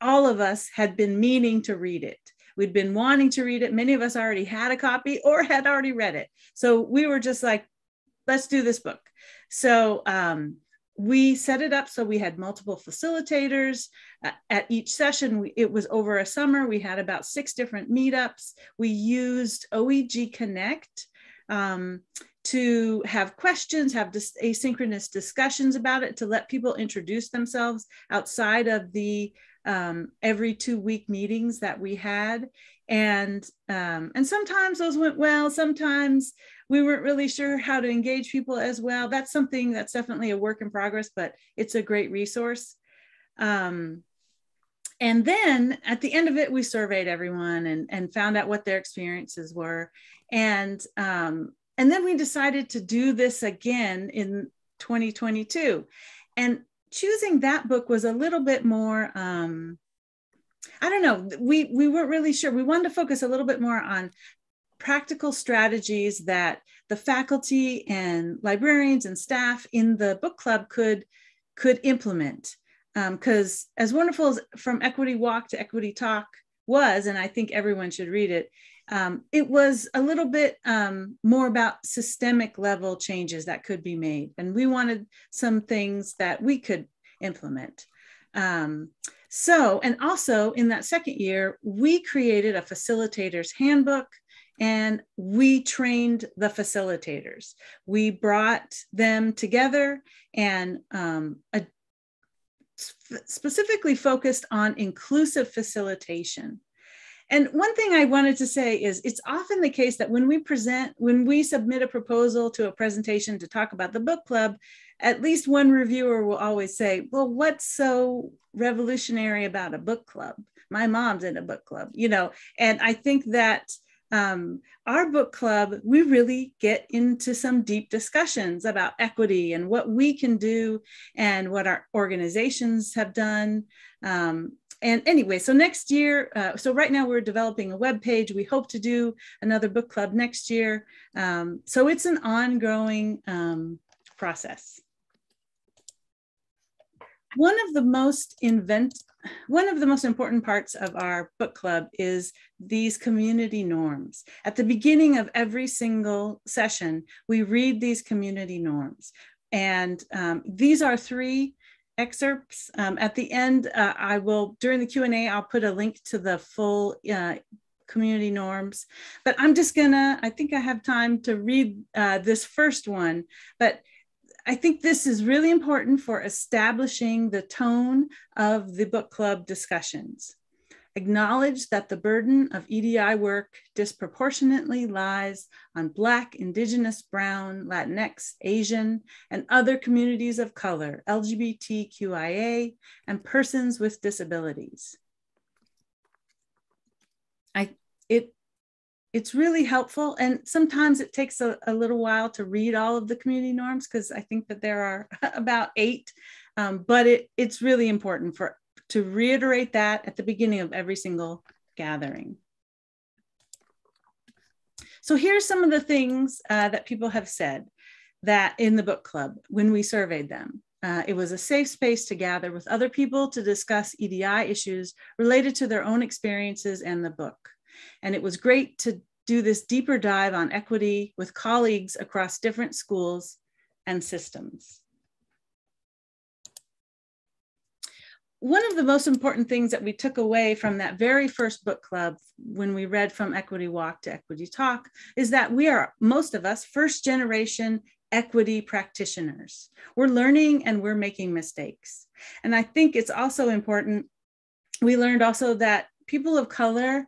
S6: all of us had been meaning to read it. We'd been wanting to read it. Many of us already had a copy or had already read it. So we were just like, let's do this book. So um, we set it up so we had multiple facilitators uh, at each session. It was over a summer. We had about six different meetups. We used OEG Connect um, to have questions, have dis- asynchronous discussions about it, to let people introduce themselves outside of the um, every two week meetings that we had. And, um, and sometimes those went well, sometimes we weren't really sure how to engage people as well. That's something that's definitely a work in progress, but it's a great resource. Um, and then at the end of it, we surveyed everyone and, and found out what their experiences were. And um, and then we decided to do this again in 2022. And choosing that book was a little bit more um, I don't know. We we weren't really sure. We wanted to focus a little bit more on practical strategies that the faculty and librarians and staff in the book club could could implement. Because um, as wonderful as from Equity Walk to Equity Talk was, and I think everyone should read it, um, it was a little bit um, more about systemic level changes that could be made. And we wanted some things that we could implement. Um, so, and also in that second year, we created a facilitator's handbook and we trained the facilitators. We brought them together and um, a, specifically focused on inclusive facilitation. And one thing I wanted to say is it's often the case that when we present, when we submit a proposal to a presentation to talk about the book club, at least one reviewer will always say, Well, what's so revolutionary about a book club? My mom's in a book club, you know, and I think that um, our book club, we really get into some deep discussions about equity and what we can do and what our organizations have done. Um, and anyway, so next year, uh, so right now we're developing a web page. We hope to do another book club next year. Um, so it's an ongoing um, process. One of the most invent, one of the most important parts of our book club is these community norms. At the beginning of every single session, we read these community norms. And um, these are three excerpts. Um, at the end, uh, I will, during the Q&A, I'll put a link to the full uh, community norms. But I'm just gonna, I think I have time to read uh, this first one. But I think this is really important for establishing the tone of the book club discussions. Acknowledge that the burden of EDI work disproportionately lies on Black, Indigenous, Brown, Latinx, Asian, and other communities of color, LGBTQIA, and persons with disabilities. I, it it's really helpful. And sometimes it takes a, a, little while to read all of the community norms because I think that there are about eight, um, but it, it's really important for to reiterate that at the beginning of every single gathering. So here's some of the things uh, that people have said that in the book club when we surveyed them. Uh, it was a safe space to gather with other people to discuss EDI issues related to their own experiences and the book. And it was great to do this deeper dive on equity with colleagues across different schools and systems. One of the most important things that we took away from that very first book club when we read from Equity Walk to Equity Talk is that we are, most of us, first generation equity practitioners. We're learning and we're making mistakes. And I think it's also important. We learned also that people of color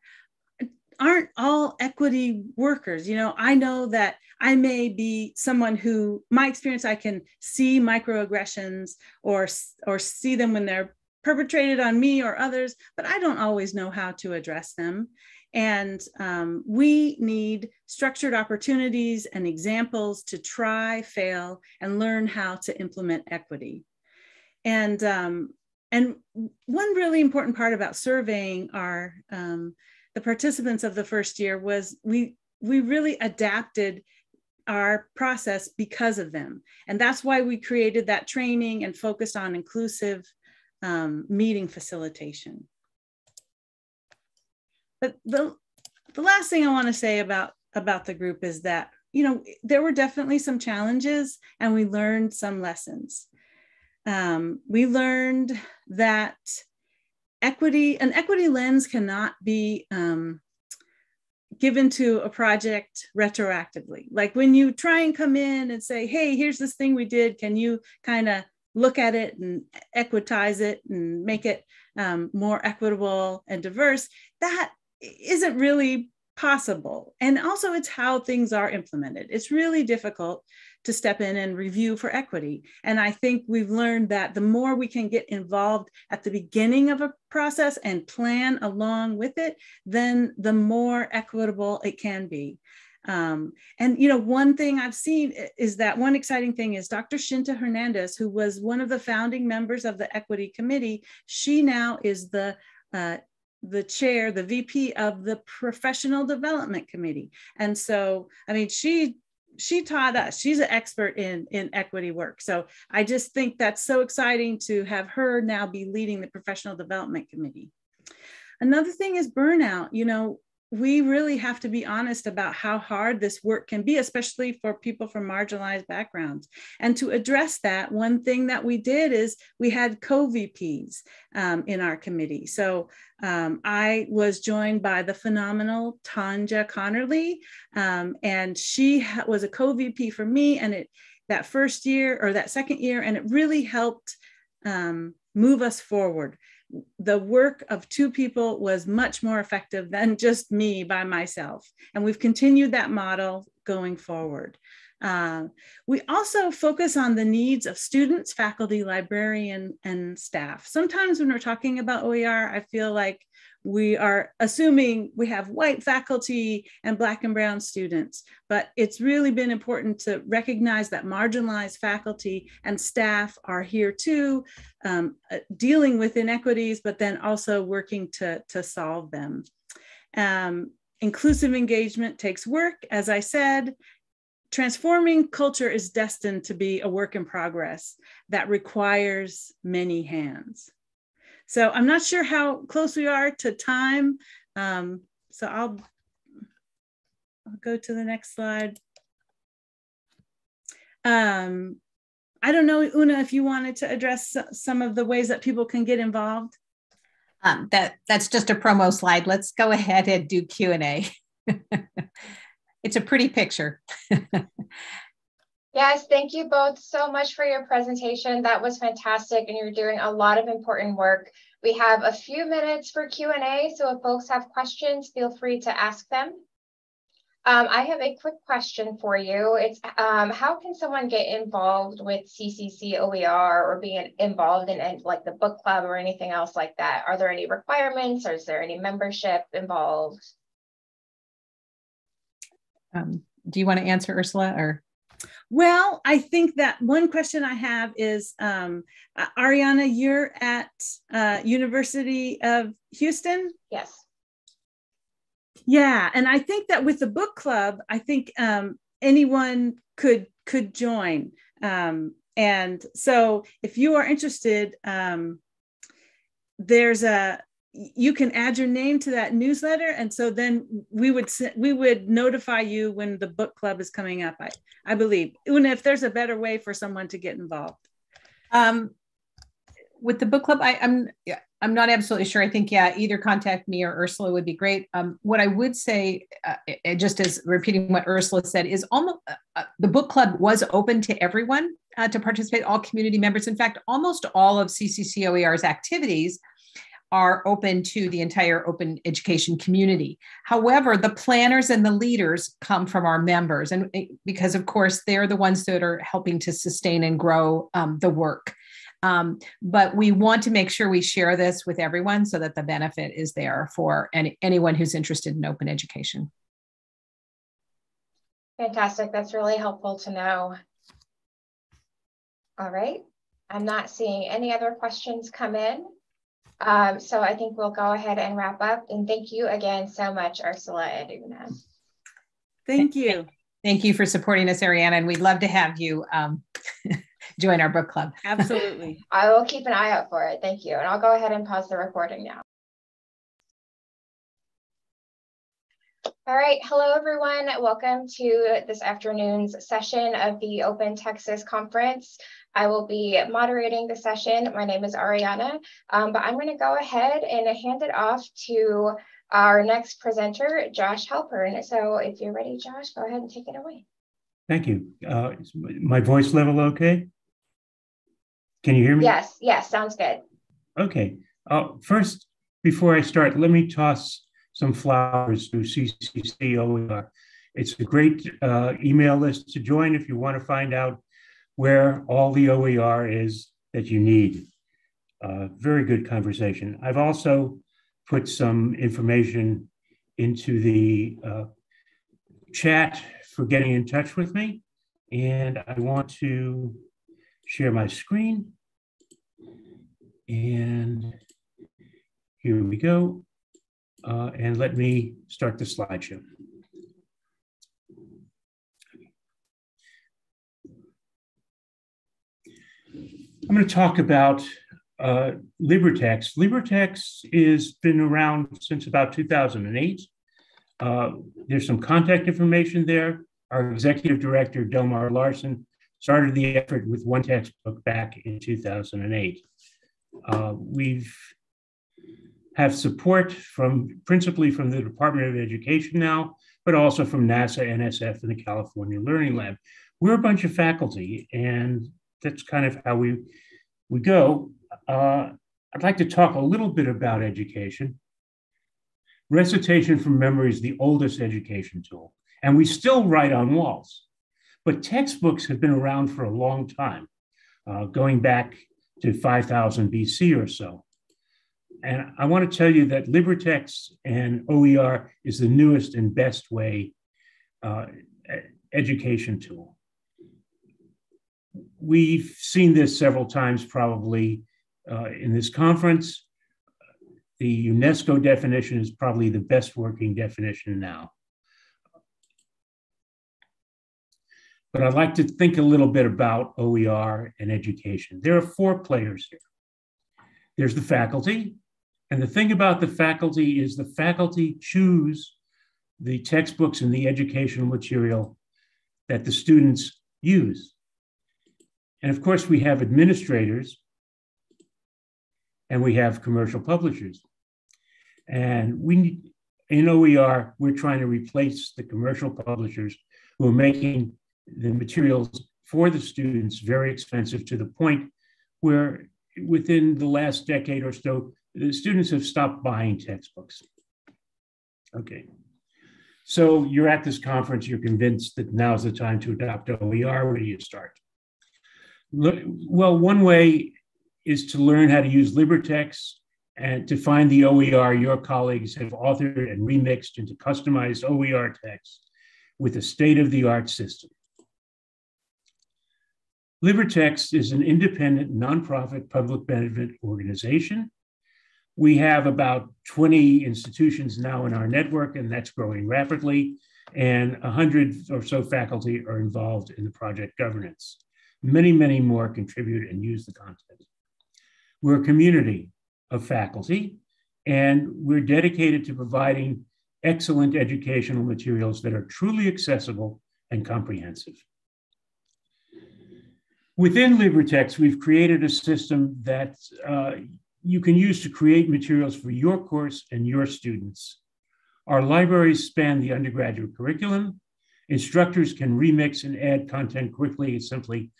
S6: aren't all equity workers. You know, I know that I may be someone who, my experience, I can see microaggressions or or see them when they're perpetrated on me or others, but I don't always know how to address them. And um, we need structured opportunities and examples to try, fail, and learn how to implement equity. And um, and one really important part about surveying our um, the participants of the first year was we we really adapted our process because of them and that's why we created that training and focused on inclusive um, meeting facilitation. But the the last thing i want to say about about the group is that you know there were definitely some challenges and we learned some lessons. Um, we learned that equity, an equity lens cannot be um, given to a project retroactively. Like when you try and come in and say, hey, here's this thing we did, can you kind of look at it and equitize it and make it um, more equitable and diverse? That isn't really possible. And also, it's how things are implemented. It's really difficult to step in and review for equity. And I think we've learned that the more we can get involved at the beginning of a process and plan along with it, then the more equitable it can be. Um, and you know, one thing I've seen is that one exciting thing is Dr. Shinta Hernandez, who was one of the founding members of the Equity Committee. She now is the uh, the chair, the VP of the Professional Development Committee. And so, I mean, she she taught us she's an expert in in equity work so i just think that's so exciting to have her now be leading the professional development committee another thing is burnout you know we really have to be honest about how hard this work can be, especially for people from marginalized backgrounds. And to address that, one thing that we did is we had co VPs um, in our committee. So um, I was joined by the phenomenal Tanja Connerly, um, and she was a co VP for me. And it that first year or that second year, and it really helped um, move us forward the work of two people was much more effective than just me by myself. And we've continued that model going forward. Uh, we also focus on the needs of students, faculty, librarian, and staff. Sometimes when we're talking about OER, I feel like we are assuming we have white faculty and black and brown students, but it's really been important to recognize that marginalized faculty and staff are here too, um, uh, dealing with inequities, but then also working to, to solve them. Um, inclusive engagement takes work, as I said, transforming culture is destined to be a work in progress that requires many hands. So I'm not sure how close we are to time. Um, so I'll, I'll go to the next slide. Um, I don't know, Una, if you wanted to address some of the ways that people can get involved.
S5: Um, that that's just a promo slide. Let's go ahead and do Q and A. it's a pretty picture.
S1: Yes, thank you both so much for your presentation. That was fantastic and you're doing a lot of important work. We have a few minutes for Q&A, so if folks have questions, feel free to ask them. Um, I have a quick question for you. It's um, how can someone get involved with CCC OER or be involved in, in like the book club or anything else like that? Are there any requirements or is there any membership involved?
S5: Um, do you want to answer Ursula or?
S6: Well, I think that one question I have is um, uh, Ariana, you're at uh, University of Houston?
S1: Yes.
S6: Yeah, and I think that with the book club, I think um, anyone could could join. Um, and so, if you are interested, um, there's a you can add your name to that newsletter and so then we would we would notify you when the book club is coming up i i believe. Even if there's a better way for someone to get involved.
S5: Um with the book club i i'm yeah, i'm not absolutely sure. I think yeah either contact me or ursula would be great. Um what i would say uh, just as repeating what ursula said is almost uh, uh, the book club was open to everyone uh, to participate all community members. In fact almost all of cccoer's activities are open to the entire open education community. However, the planners and the leaders come from our members, and because of course they're the ones that are helping to sustain and grow um, the work. Um, but we want to make sure we share this with everyone so that the benefit is there for any, anyone who's interested in open education.
S1: Fantastic. That's really helpful to know. All right. I'm not seeing any other questions come in. Um, so I think we'll go ahead and wrap up. And thank you again so much, Ursula and Una.
S6: Thank you.
S5: Thank you for supporting us, Ariana, and we'd love to have you um, join our book club.
S6: Absolutely.
S1: I will keep an eye out for it. Thank you. And I'll go ahead and pause the recording now. All right, hello everyone. Welcome to this afternoon's session of the Open Texas Conference. I will be moderating the session. My name is Ariana, um, but I'm going to go ahead and hand it off to our next presenter, Josh Halpern. So if you're ready, Josh, go ahead and take it away.
S7: Thank you. Uh, is my voice level okay? Can you hear me?
S1: Yes, yes, sounds good.
S7: Okay. Uh, first, before I start, let me toss some flowers to CCC OER. It's a great uh, email list to join if you want to find out where all the OER is that you need. Uh, very good conversation. I've also put some information into the uh, chat for getting in touch with me. And I want to share my screen. And here we go. Uh, and let me start the slideshow. I'm going to talk about uh, LibreText. LibreText has been around since about 2008. Uh, there's some contact information there. Our executive director, Delmar Larsen, started the effort with one textbook back in 2008. Uh, we've have support from principally from the Department of Education now, but also from NASA, NSF, and the California Learning Lab. We're a bunch of faculty, and that's kind of how we we go. Uh, I'd like to talk a little bit about education. Recitation from memory is the oldest education tool, and we still write on walls. But textbooks have been around for a long time, uh, going back to 5000 BC or so. And I want to tell you that LibreText and OER is the newest and best way uh, education tool. We've seen this several times probably uh, in this conference. The UNESCO definition is probably the best working definition now. But I'd like to think a little bit about OER and education. There are four players here. There's the faculty, and the thing about the faculty is the faculty choose the textbooks and the educational material that the students use. And of course, we have administrators and we have commercial publishers. And we, need, in OER, we're trying to replace the commercial publishers who are making the materials for the students very expensive to the point where within the last decade or so, the students have stopped buying textbooks. Okay. So you're at this conference, you're convinced that now's the time to adopt OER. Where do you start? Well, one way is to learn how to use LibreText and to find the OER your colleagues have authored and remixed into customized OER text with a state of the art system. LibreText is an independent nonprofit public benefit organization we have about 20 institutions now in our network, and that's growing rapidly. And 100 or so faculty are involved in the project governance. Many, many more contribute and use the content. We're a community of faculty, and we're dedicated to providing excellent educational materials that are truly accessible and comprehensive. Within LibreText, we've created a system that uh, you can use to create materials for your course and your students. Our libraries span the undergraduate curriculum. Instructors can remix and add content quickly and simply.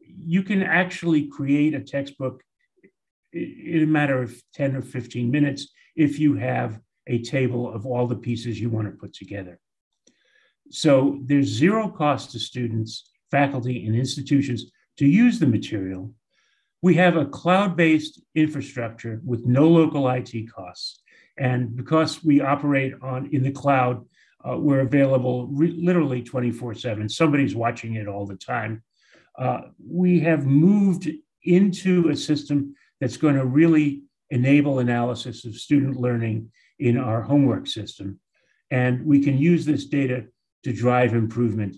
S7: You can actually create a textbook in a matter of 10 or 15 minutes if you have a table of all the pieces you want to put together. So there's zero cost to students, faculty, and institutions to use the material we have a cloud-based infrastructure with no local IT costs. And because we operate on in the cloud, uh, we're available re- literally 24 7. Somebody's watching it all the time. Uh, we have moved into a system that's going to really enable analysis of student learning in our homework system. And we can use this data to drive improvement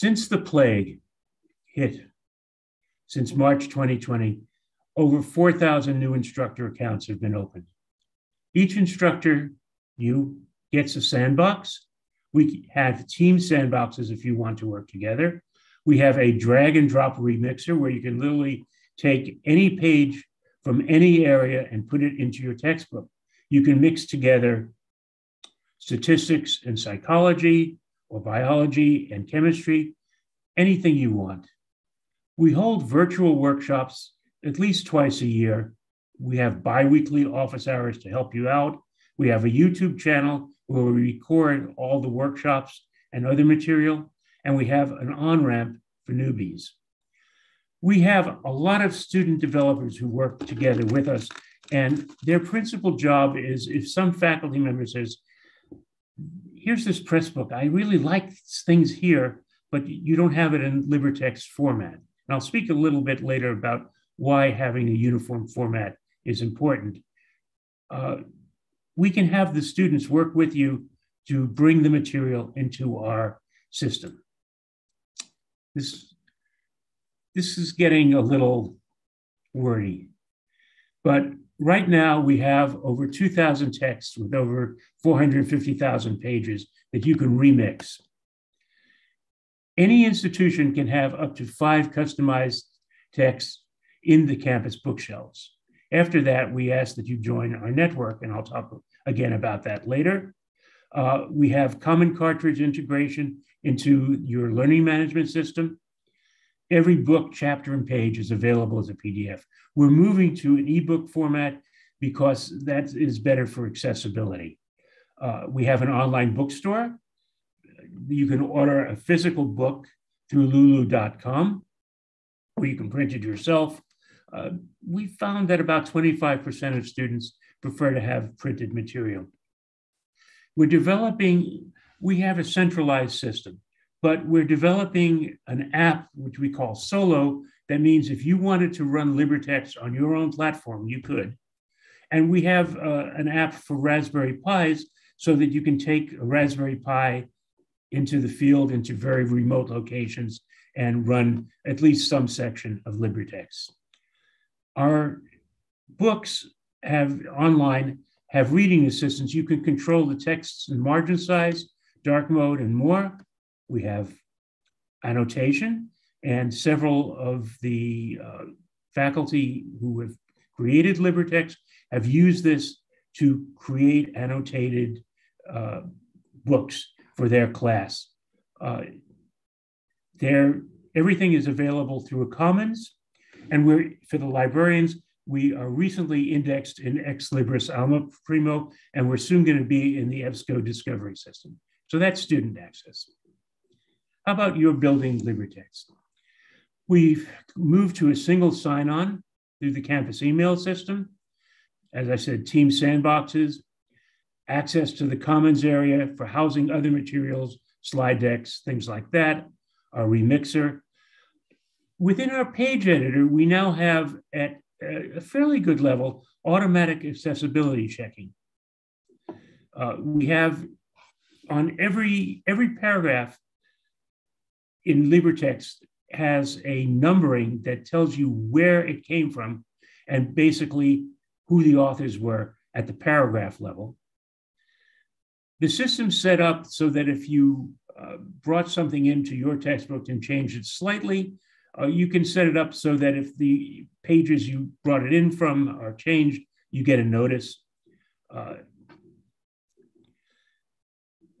S7: Since the plague hit, since March 2020, over 4,000 new instructor accounts have been opened. Each instructor, you, gets a sandbox. We have team sandboxes if you want to work together. We have a drag and drop remixer where you can literally take any page from any area and put it into your textbook. You can mix together statistics and psychology, or biology and chemistry, anything you want. We hold virtual workshops at least twice a year. We have biweekly office hours to help you out. We have a YouTube channel where we record all the workshops and other material, and we have an on ramp for newbies. We have a lot of student developers who work together with us And their principal job is if some faculty member says, here's this press book. I really like things here, but you don't have it in LibreText format. And I'll speak a little bit later about why having a uniform format is important. Uh, we can have the students work with you to bring the material into our system. This, this is getting a little wordy, but right now we have over 2,000 texts with over 450,000 pages that you can remix. Any institution can have up to five customized texts in the campus bookshelves. After that, we ask that you join our network, and I'll talk again about that later. Uh, we have common cartridge integration into your learning management system. Every book, chapter, and page is available as a PDF. We're moving to an ebook format because that is better for accessibility. Uh, we have an online bookstore. You can order a physical book through lulu.com, or you can print it yourself. Uh, we found that about 25% of students prefer to have printed material. We're developing, we have a centralized system, but we're developing an app which we call Solo. That means if you wanted to run LibreText on your own platform, you could. And we have uh, an app for Raspberry Pis so that you can take a Raspberry Pi into the field, into very remote locations, and run at least some section of LibreText. Our books have online have reading assistance. You can control the texts and margin size, dark mode, and more. We have annotation, and several of the uh, faculty who have created LibreText have used this to create annotated uh, books for their class. Uh, everything is available through a Commons, and we're for the librarians. We are recently indexed in Ex Libris Alma Primo, and we're soon going to be in the EBSCO Discovery System. So that's student access. How about your building LibreText? We've moved to a single sign-on through the campus email system. As I said, team sandboxes, access to the commons area for housing other materials, slide decks, things like that, our remixer. Within our page editor, we now have at a fairly good level automatic accessibility checking. Uh, we have on every every paragraph in LibreText has a numbering that tells you where it came from and basically who the authors were at the paragraph level. The system's set up so that if you uh, brought something into your textbook and changed it slightly, uh, you can set it up so that if the pages you brought it in from are changed, you get a notice. Uh,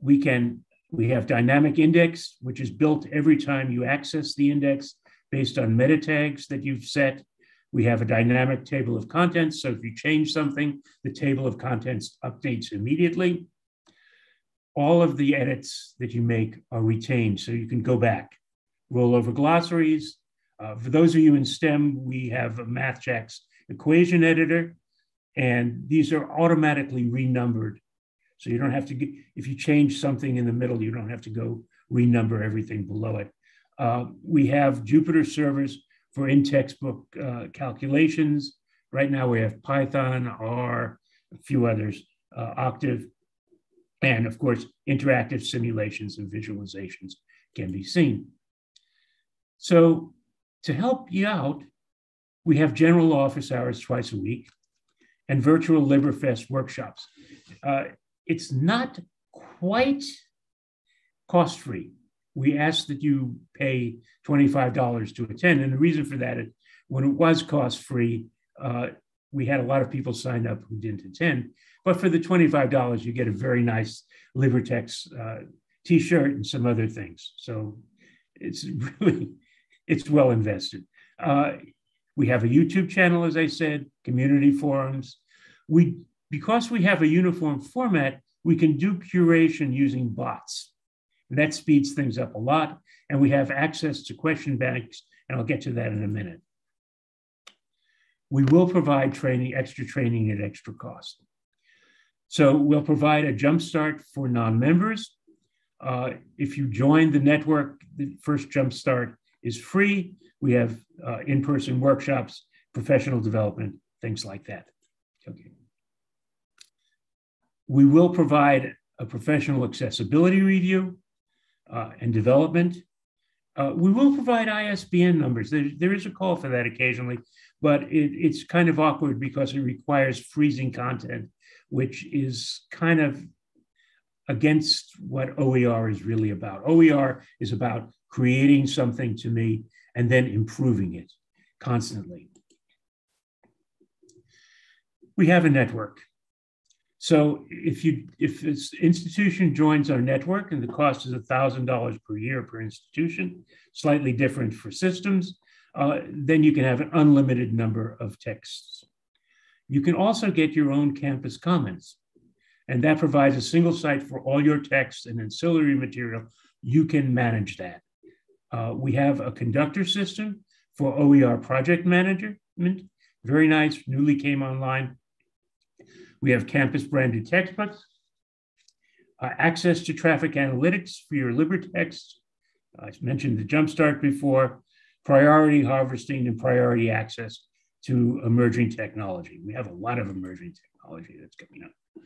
S7: we can we have dynamic index, which is built every time you access the index based on meta tags that you've set. We have a dynamic table of contents. So if you change something, the table of contents updates immediately. All of the edits that you make are retained, so you can go back, roll over glossaries, uh, for those of you in STEM, we have a MathJax equation editor, and these are automatically renumbered. So you don't have to, get, if you change something in the middle, you don't have to go renumber everything below it. Uh, we have Jupyter servers for in-textbook uh, calculations. Right now we have Python, R, a few others, uh, Octave, and of course, interactive simulations and visualizations can be seen. So to help you out, we have general office hours twice a week and virtual LibreFest workshops. Uh, it's not quite cost free. We ask that you pay $25 to attend. And the reason for that is when it was cost free, uh, we had a lot of people sign up who didn't attend. But for the $25, you get a very nice LibreText uh, t shirt and some other things. So it's really it's well invested. Uh, we have a YouTube channel, as I said, community forums. We, because we have a uniform format, we can do curation using bots. And that speeds things up a lot. And we have access to question banks, and I'll get to that in a minute. we will provide training, extra training at extra cost. So we'll provide a jumpstart for non-members. Uh, if you join the network, the first jumpstart is free. We have uh, in-person workshops, professional development, things like that. Okay. We will provide a professional accessibility review uh, and development. Uh, we will provide ISBN numbers. There, there is a call for that occasionally, but it, it's kind of awkward because it requires freezing content which is kind of against what OER is really about. OER is about creating something to me and then improving it constantly. We have a network. So if you if this institution joins our network and the cost is $1,000 per year per institution, slightly different for systems, uh, then you can have an unlimited number of texts. You can also get your own campus commons, and that provides a single site for all your texts and ancillary material. You can manage that. Uh, we have a conductor system for OER project management. Very nice, newly came online. We have campus branded textbooks, uh, access to traffic analytics for your LibreText. I mentioned the Jumpstart before, priority harvesting and priority access to emerging technology. We have a lot of emerging technology that's coming up.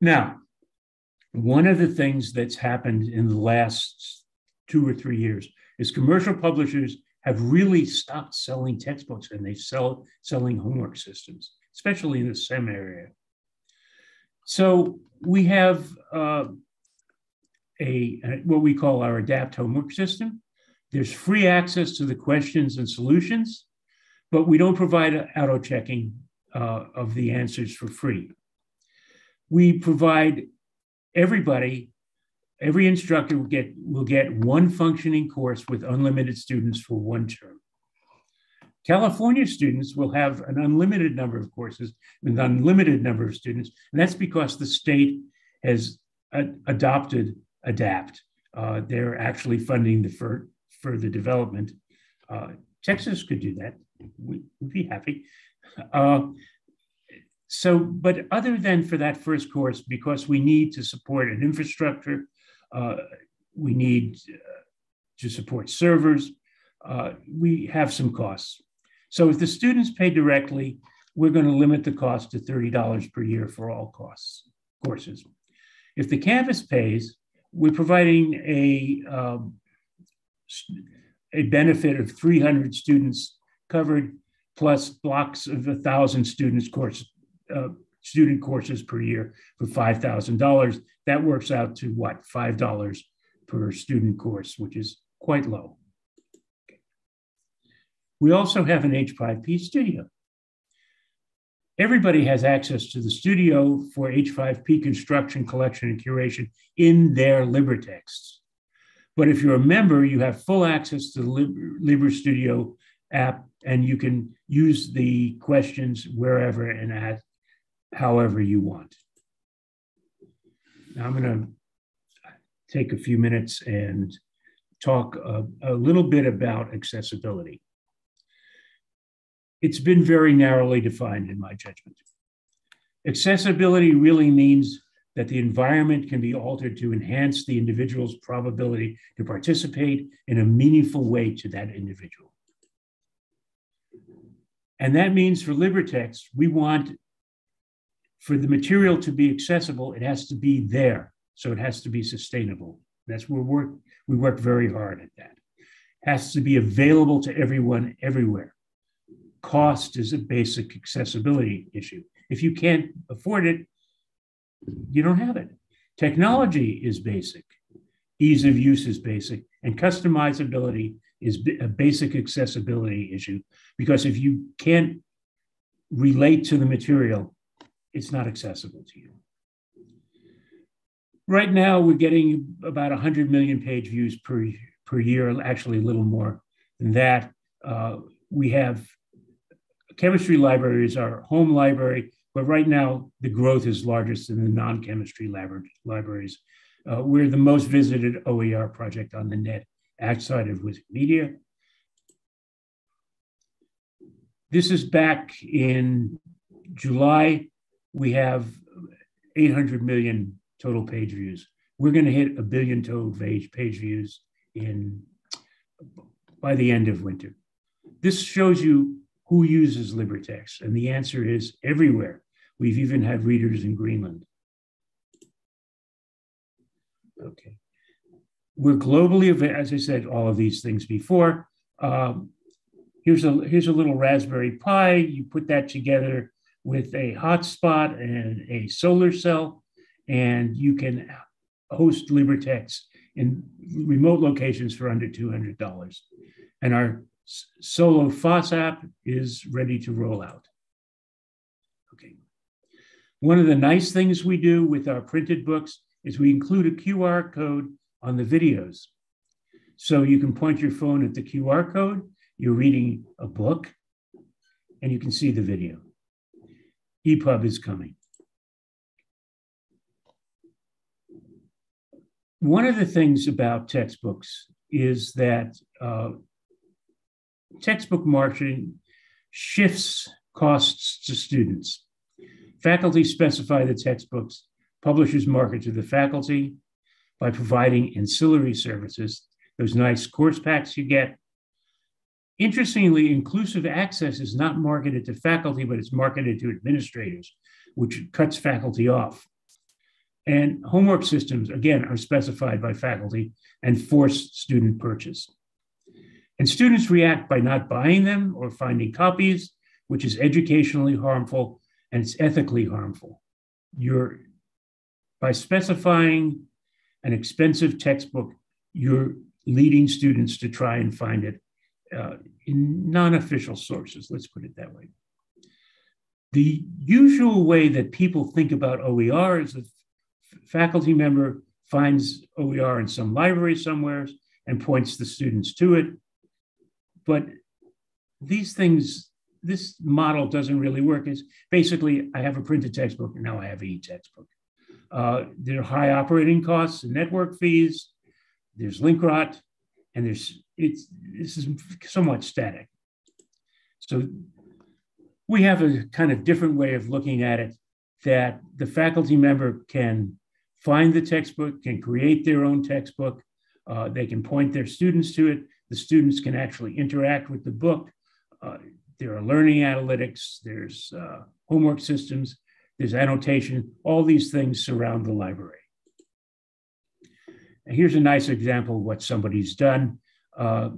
S7: Now, one of the things that's happened in the last two or three years is commercial publishers have really stopped selling textbooks and they sell selling homework systems, especially in the STEM area. So we have uh, a, a what we call our ADAPT homework system. There's free access to the questions and solutions but we don't provide auto checking uh, of the answers for free. We provide everybody, every instructor will get, will get one functioning course with unlimited students for one term. California students will have an unlimited number of courses with unlimited number of students, and that's because the state has adopted ADAPT. Uh, they're actually funding the fur further development. Uh, Texas could do that we, would be happy. Uh, so, but other than for that first course, because we need to support an infrastructure, uh, we need uh, to support servers, uh, we have some costs. So if the students pay directly, we're going to limit the cost to $30 per year for all costs, courses. If the campus pays, we're providing a, um, a benefit of 300 students covered plus blocks of a thousand students course uh, student courses per year for five thousand dollars. That works out to what five dollars per student course, which is quite low. We also have an H5P studio. Everybody has access to the studio for H5P construction, collection, and curation in their LibreTexts. But if you're a member, you have full access to the Libre Studio app and you can use the questions wherever and at however you want. Now I'm going to take a few minutes and talk a, a, little bit about accessibility. It's been very narrowly defined in my judgment. Accessibility really means that the environment can be altered to enhance the individual's probability to participate in a meaningful way to that individual. And that means for LibreText, we want for the material to be accessible, it has to be there. So it has to be sustainable. That's where we work, we work very hard at that. It has to be available to everyone everywhere. Cost is a basic accessibility issue. If you can't afford it, you don't have it. Technology is basic. Ease of use is basic. And customizability is a basic accessibility issue because if you can't relate to the material, it's not accessible to you. Right now, we're getting about 100 million page views per, per year, actually a little more than that. Uh, we have chemistry libraries, our home library, but right now the growth is largest in the non-chemistry libraries. Uh, we're the most visited OER project on the net outside of Wikimedia. this is back in July. We have 800 million total page views. We're going to hit a billion total page, page views in by the end of winter. This shows you who uses LibreText, and the answer is everywhere. We've even had readers in Greenland. Okay. We're globally, as I said, all of these things before. Um, here's a here's a little Raspberry Pi. You put that together with a hotspot and a solar cell, and you can host LibreText in remote locations for under $200. And our Solo FOSS app is ready to roll out. Okay. One of the nice things we do with our printed books is we include a QR code on the videos. So you can point your phone at the QR code, you're reading a book, and you can see the video. EPUB is coming. One of the things about textbooks is that uh, textbook marketing shifts costs to students. Faculty specify the textbooks, publishers market to the faculty by providing ancillary services, those nice course packs you get. Interestingly, inclusive access is not marketed to faculty, but it's marketed to administrators, which cuts faculty off. And homework systems, again, are specified by faculty and force student purchase. And students react by not buying them or finding copies, which is educationally harmful and it's ethically harmful. You're by specifying an expensive textbook, you're leading students to try and find it uh, in non-official sources, let's put it that way. The usual way that people think about OER is a faculty member finds OER in some library somewhere and points the students to it. But these things, this model doesn't really work. It's basically, I have a printed textbook and now I have an e-textbook. Uh, there are high operating costs and network fees. There's link rot, and there's it's this is somewhat static. So we have a kind of different way of looking at it that the faculty member can find the textbook, can create their own textbook. Uh, they can point their students to it. The students can actually interact with the book. Uh, there are learning analytics, there's uh, homework systems, there's annotation. All these things surround the library. And here's a nice example of what somebody's done. Uh,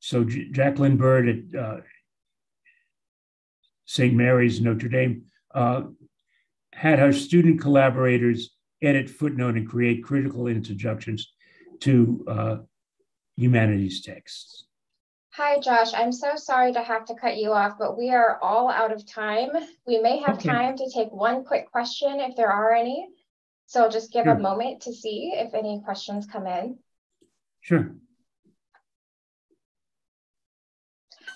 S7: so J Jacqueline Bird at uh, St. Mary's Notre Dame uh, had her student collaborators edit, footnote, and create critical interjections to uh, humanities texts.
S1: Hi, Josh. I'm so sorry to have to cut you off, but we are all out of time. We may have okay. time to take one quick question if there are any. So I'll just give sure. a moment to see if any questions come in.
S7: Sure.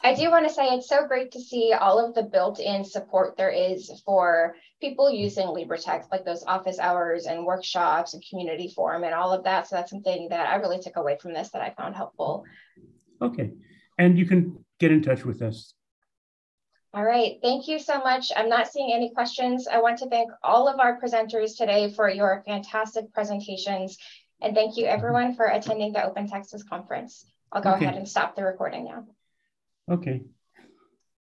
S1: I do want to say it's so great to see all of the built-in support there is for people using LibreText, like those office hours and workshops and community forum and all of that. So that's something that I really took away from this that I found helpful.
S7: Okay. And you can get in touch with us.
S1: All right, thank you so much. I'm not seeing any questions. I want to thank all of our presenters today for your fantastic presentations. And thank you everyone for attending the Open Texas conference. I'll go okay. ahead and stop the recording now.
S7: Okay.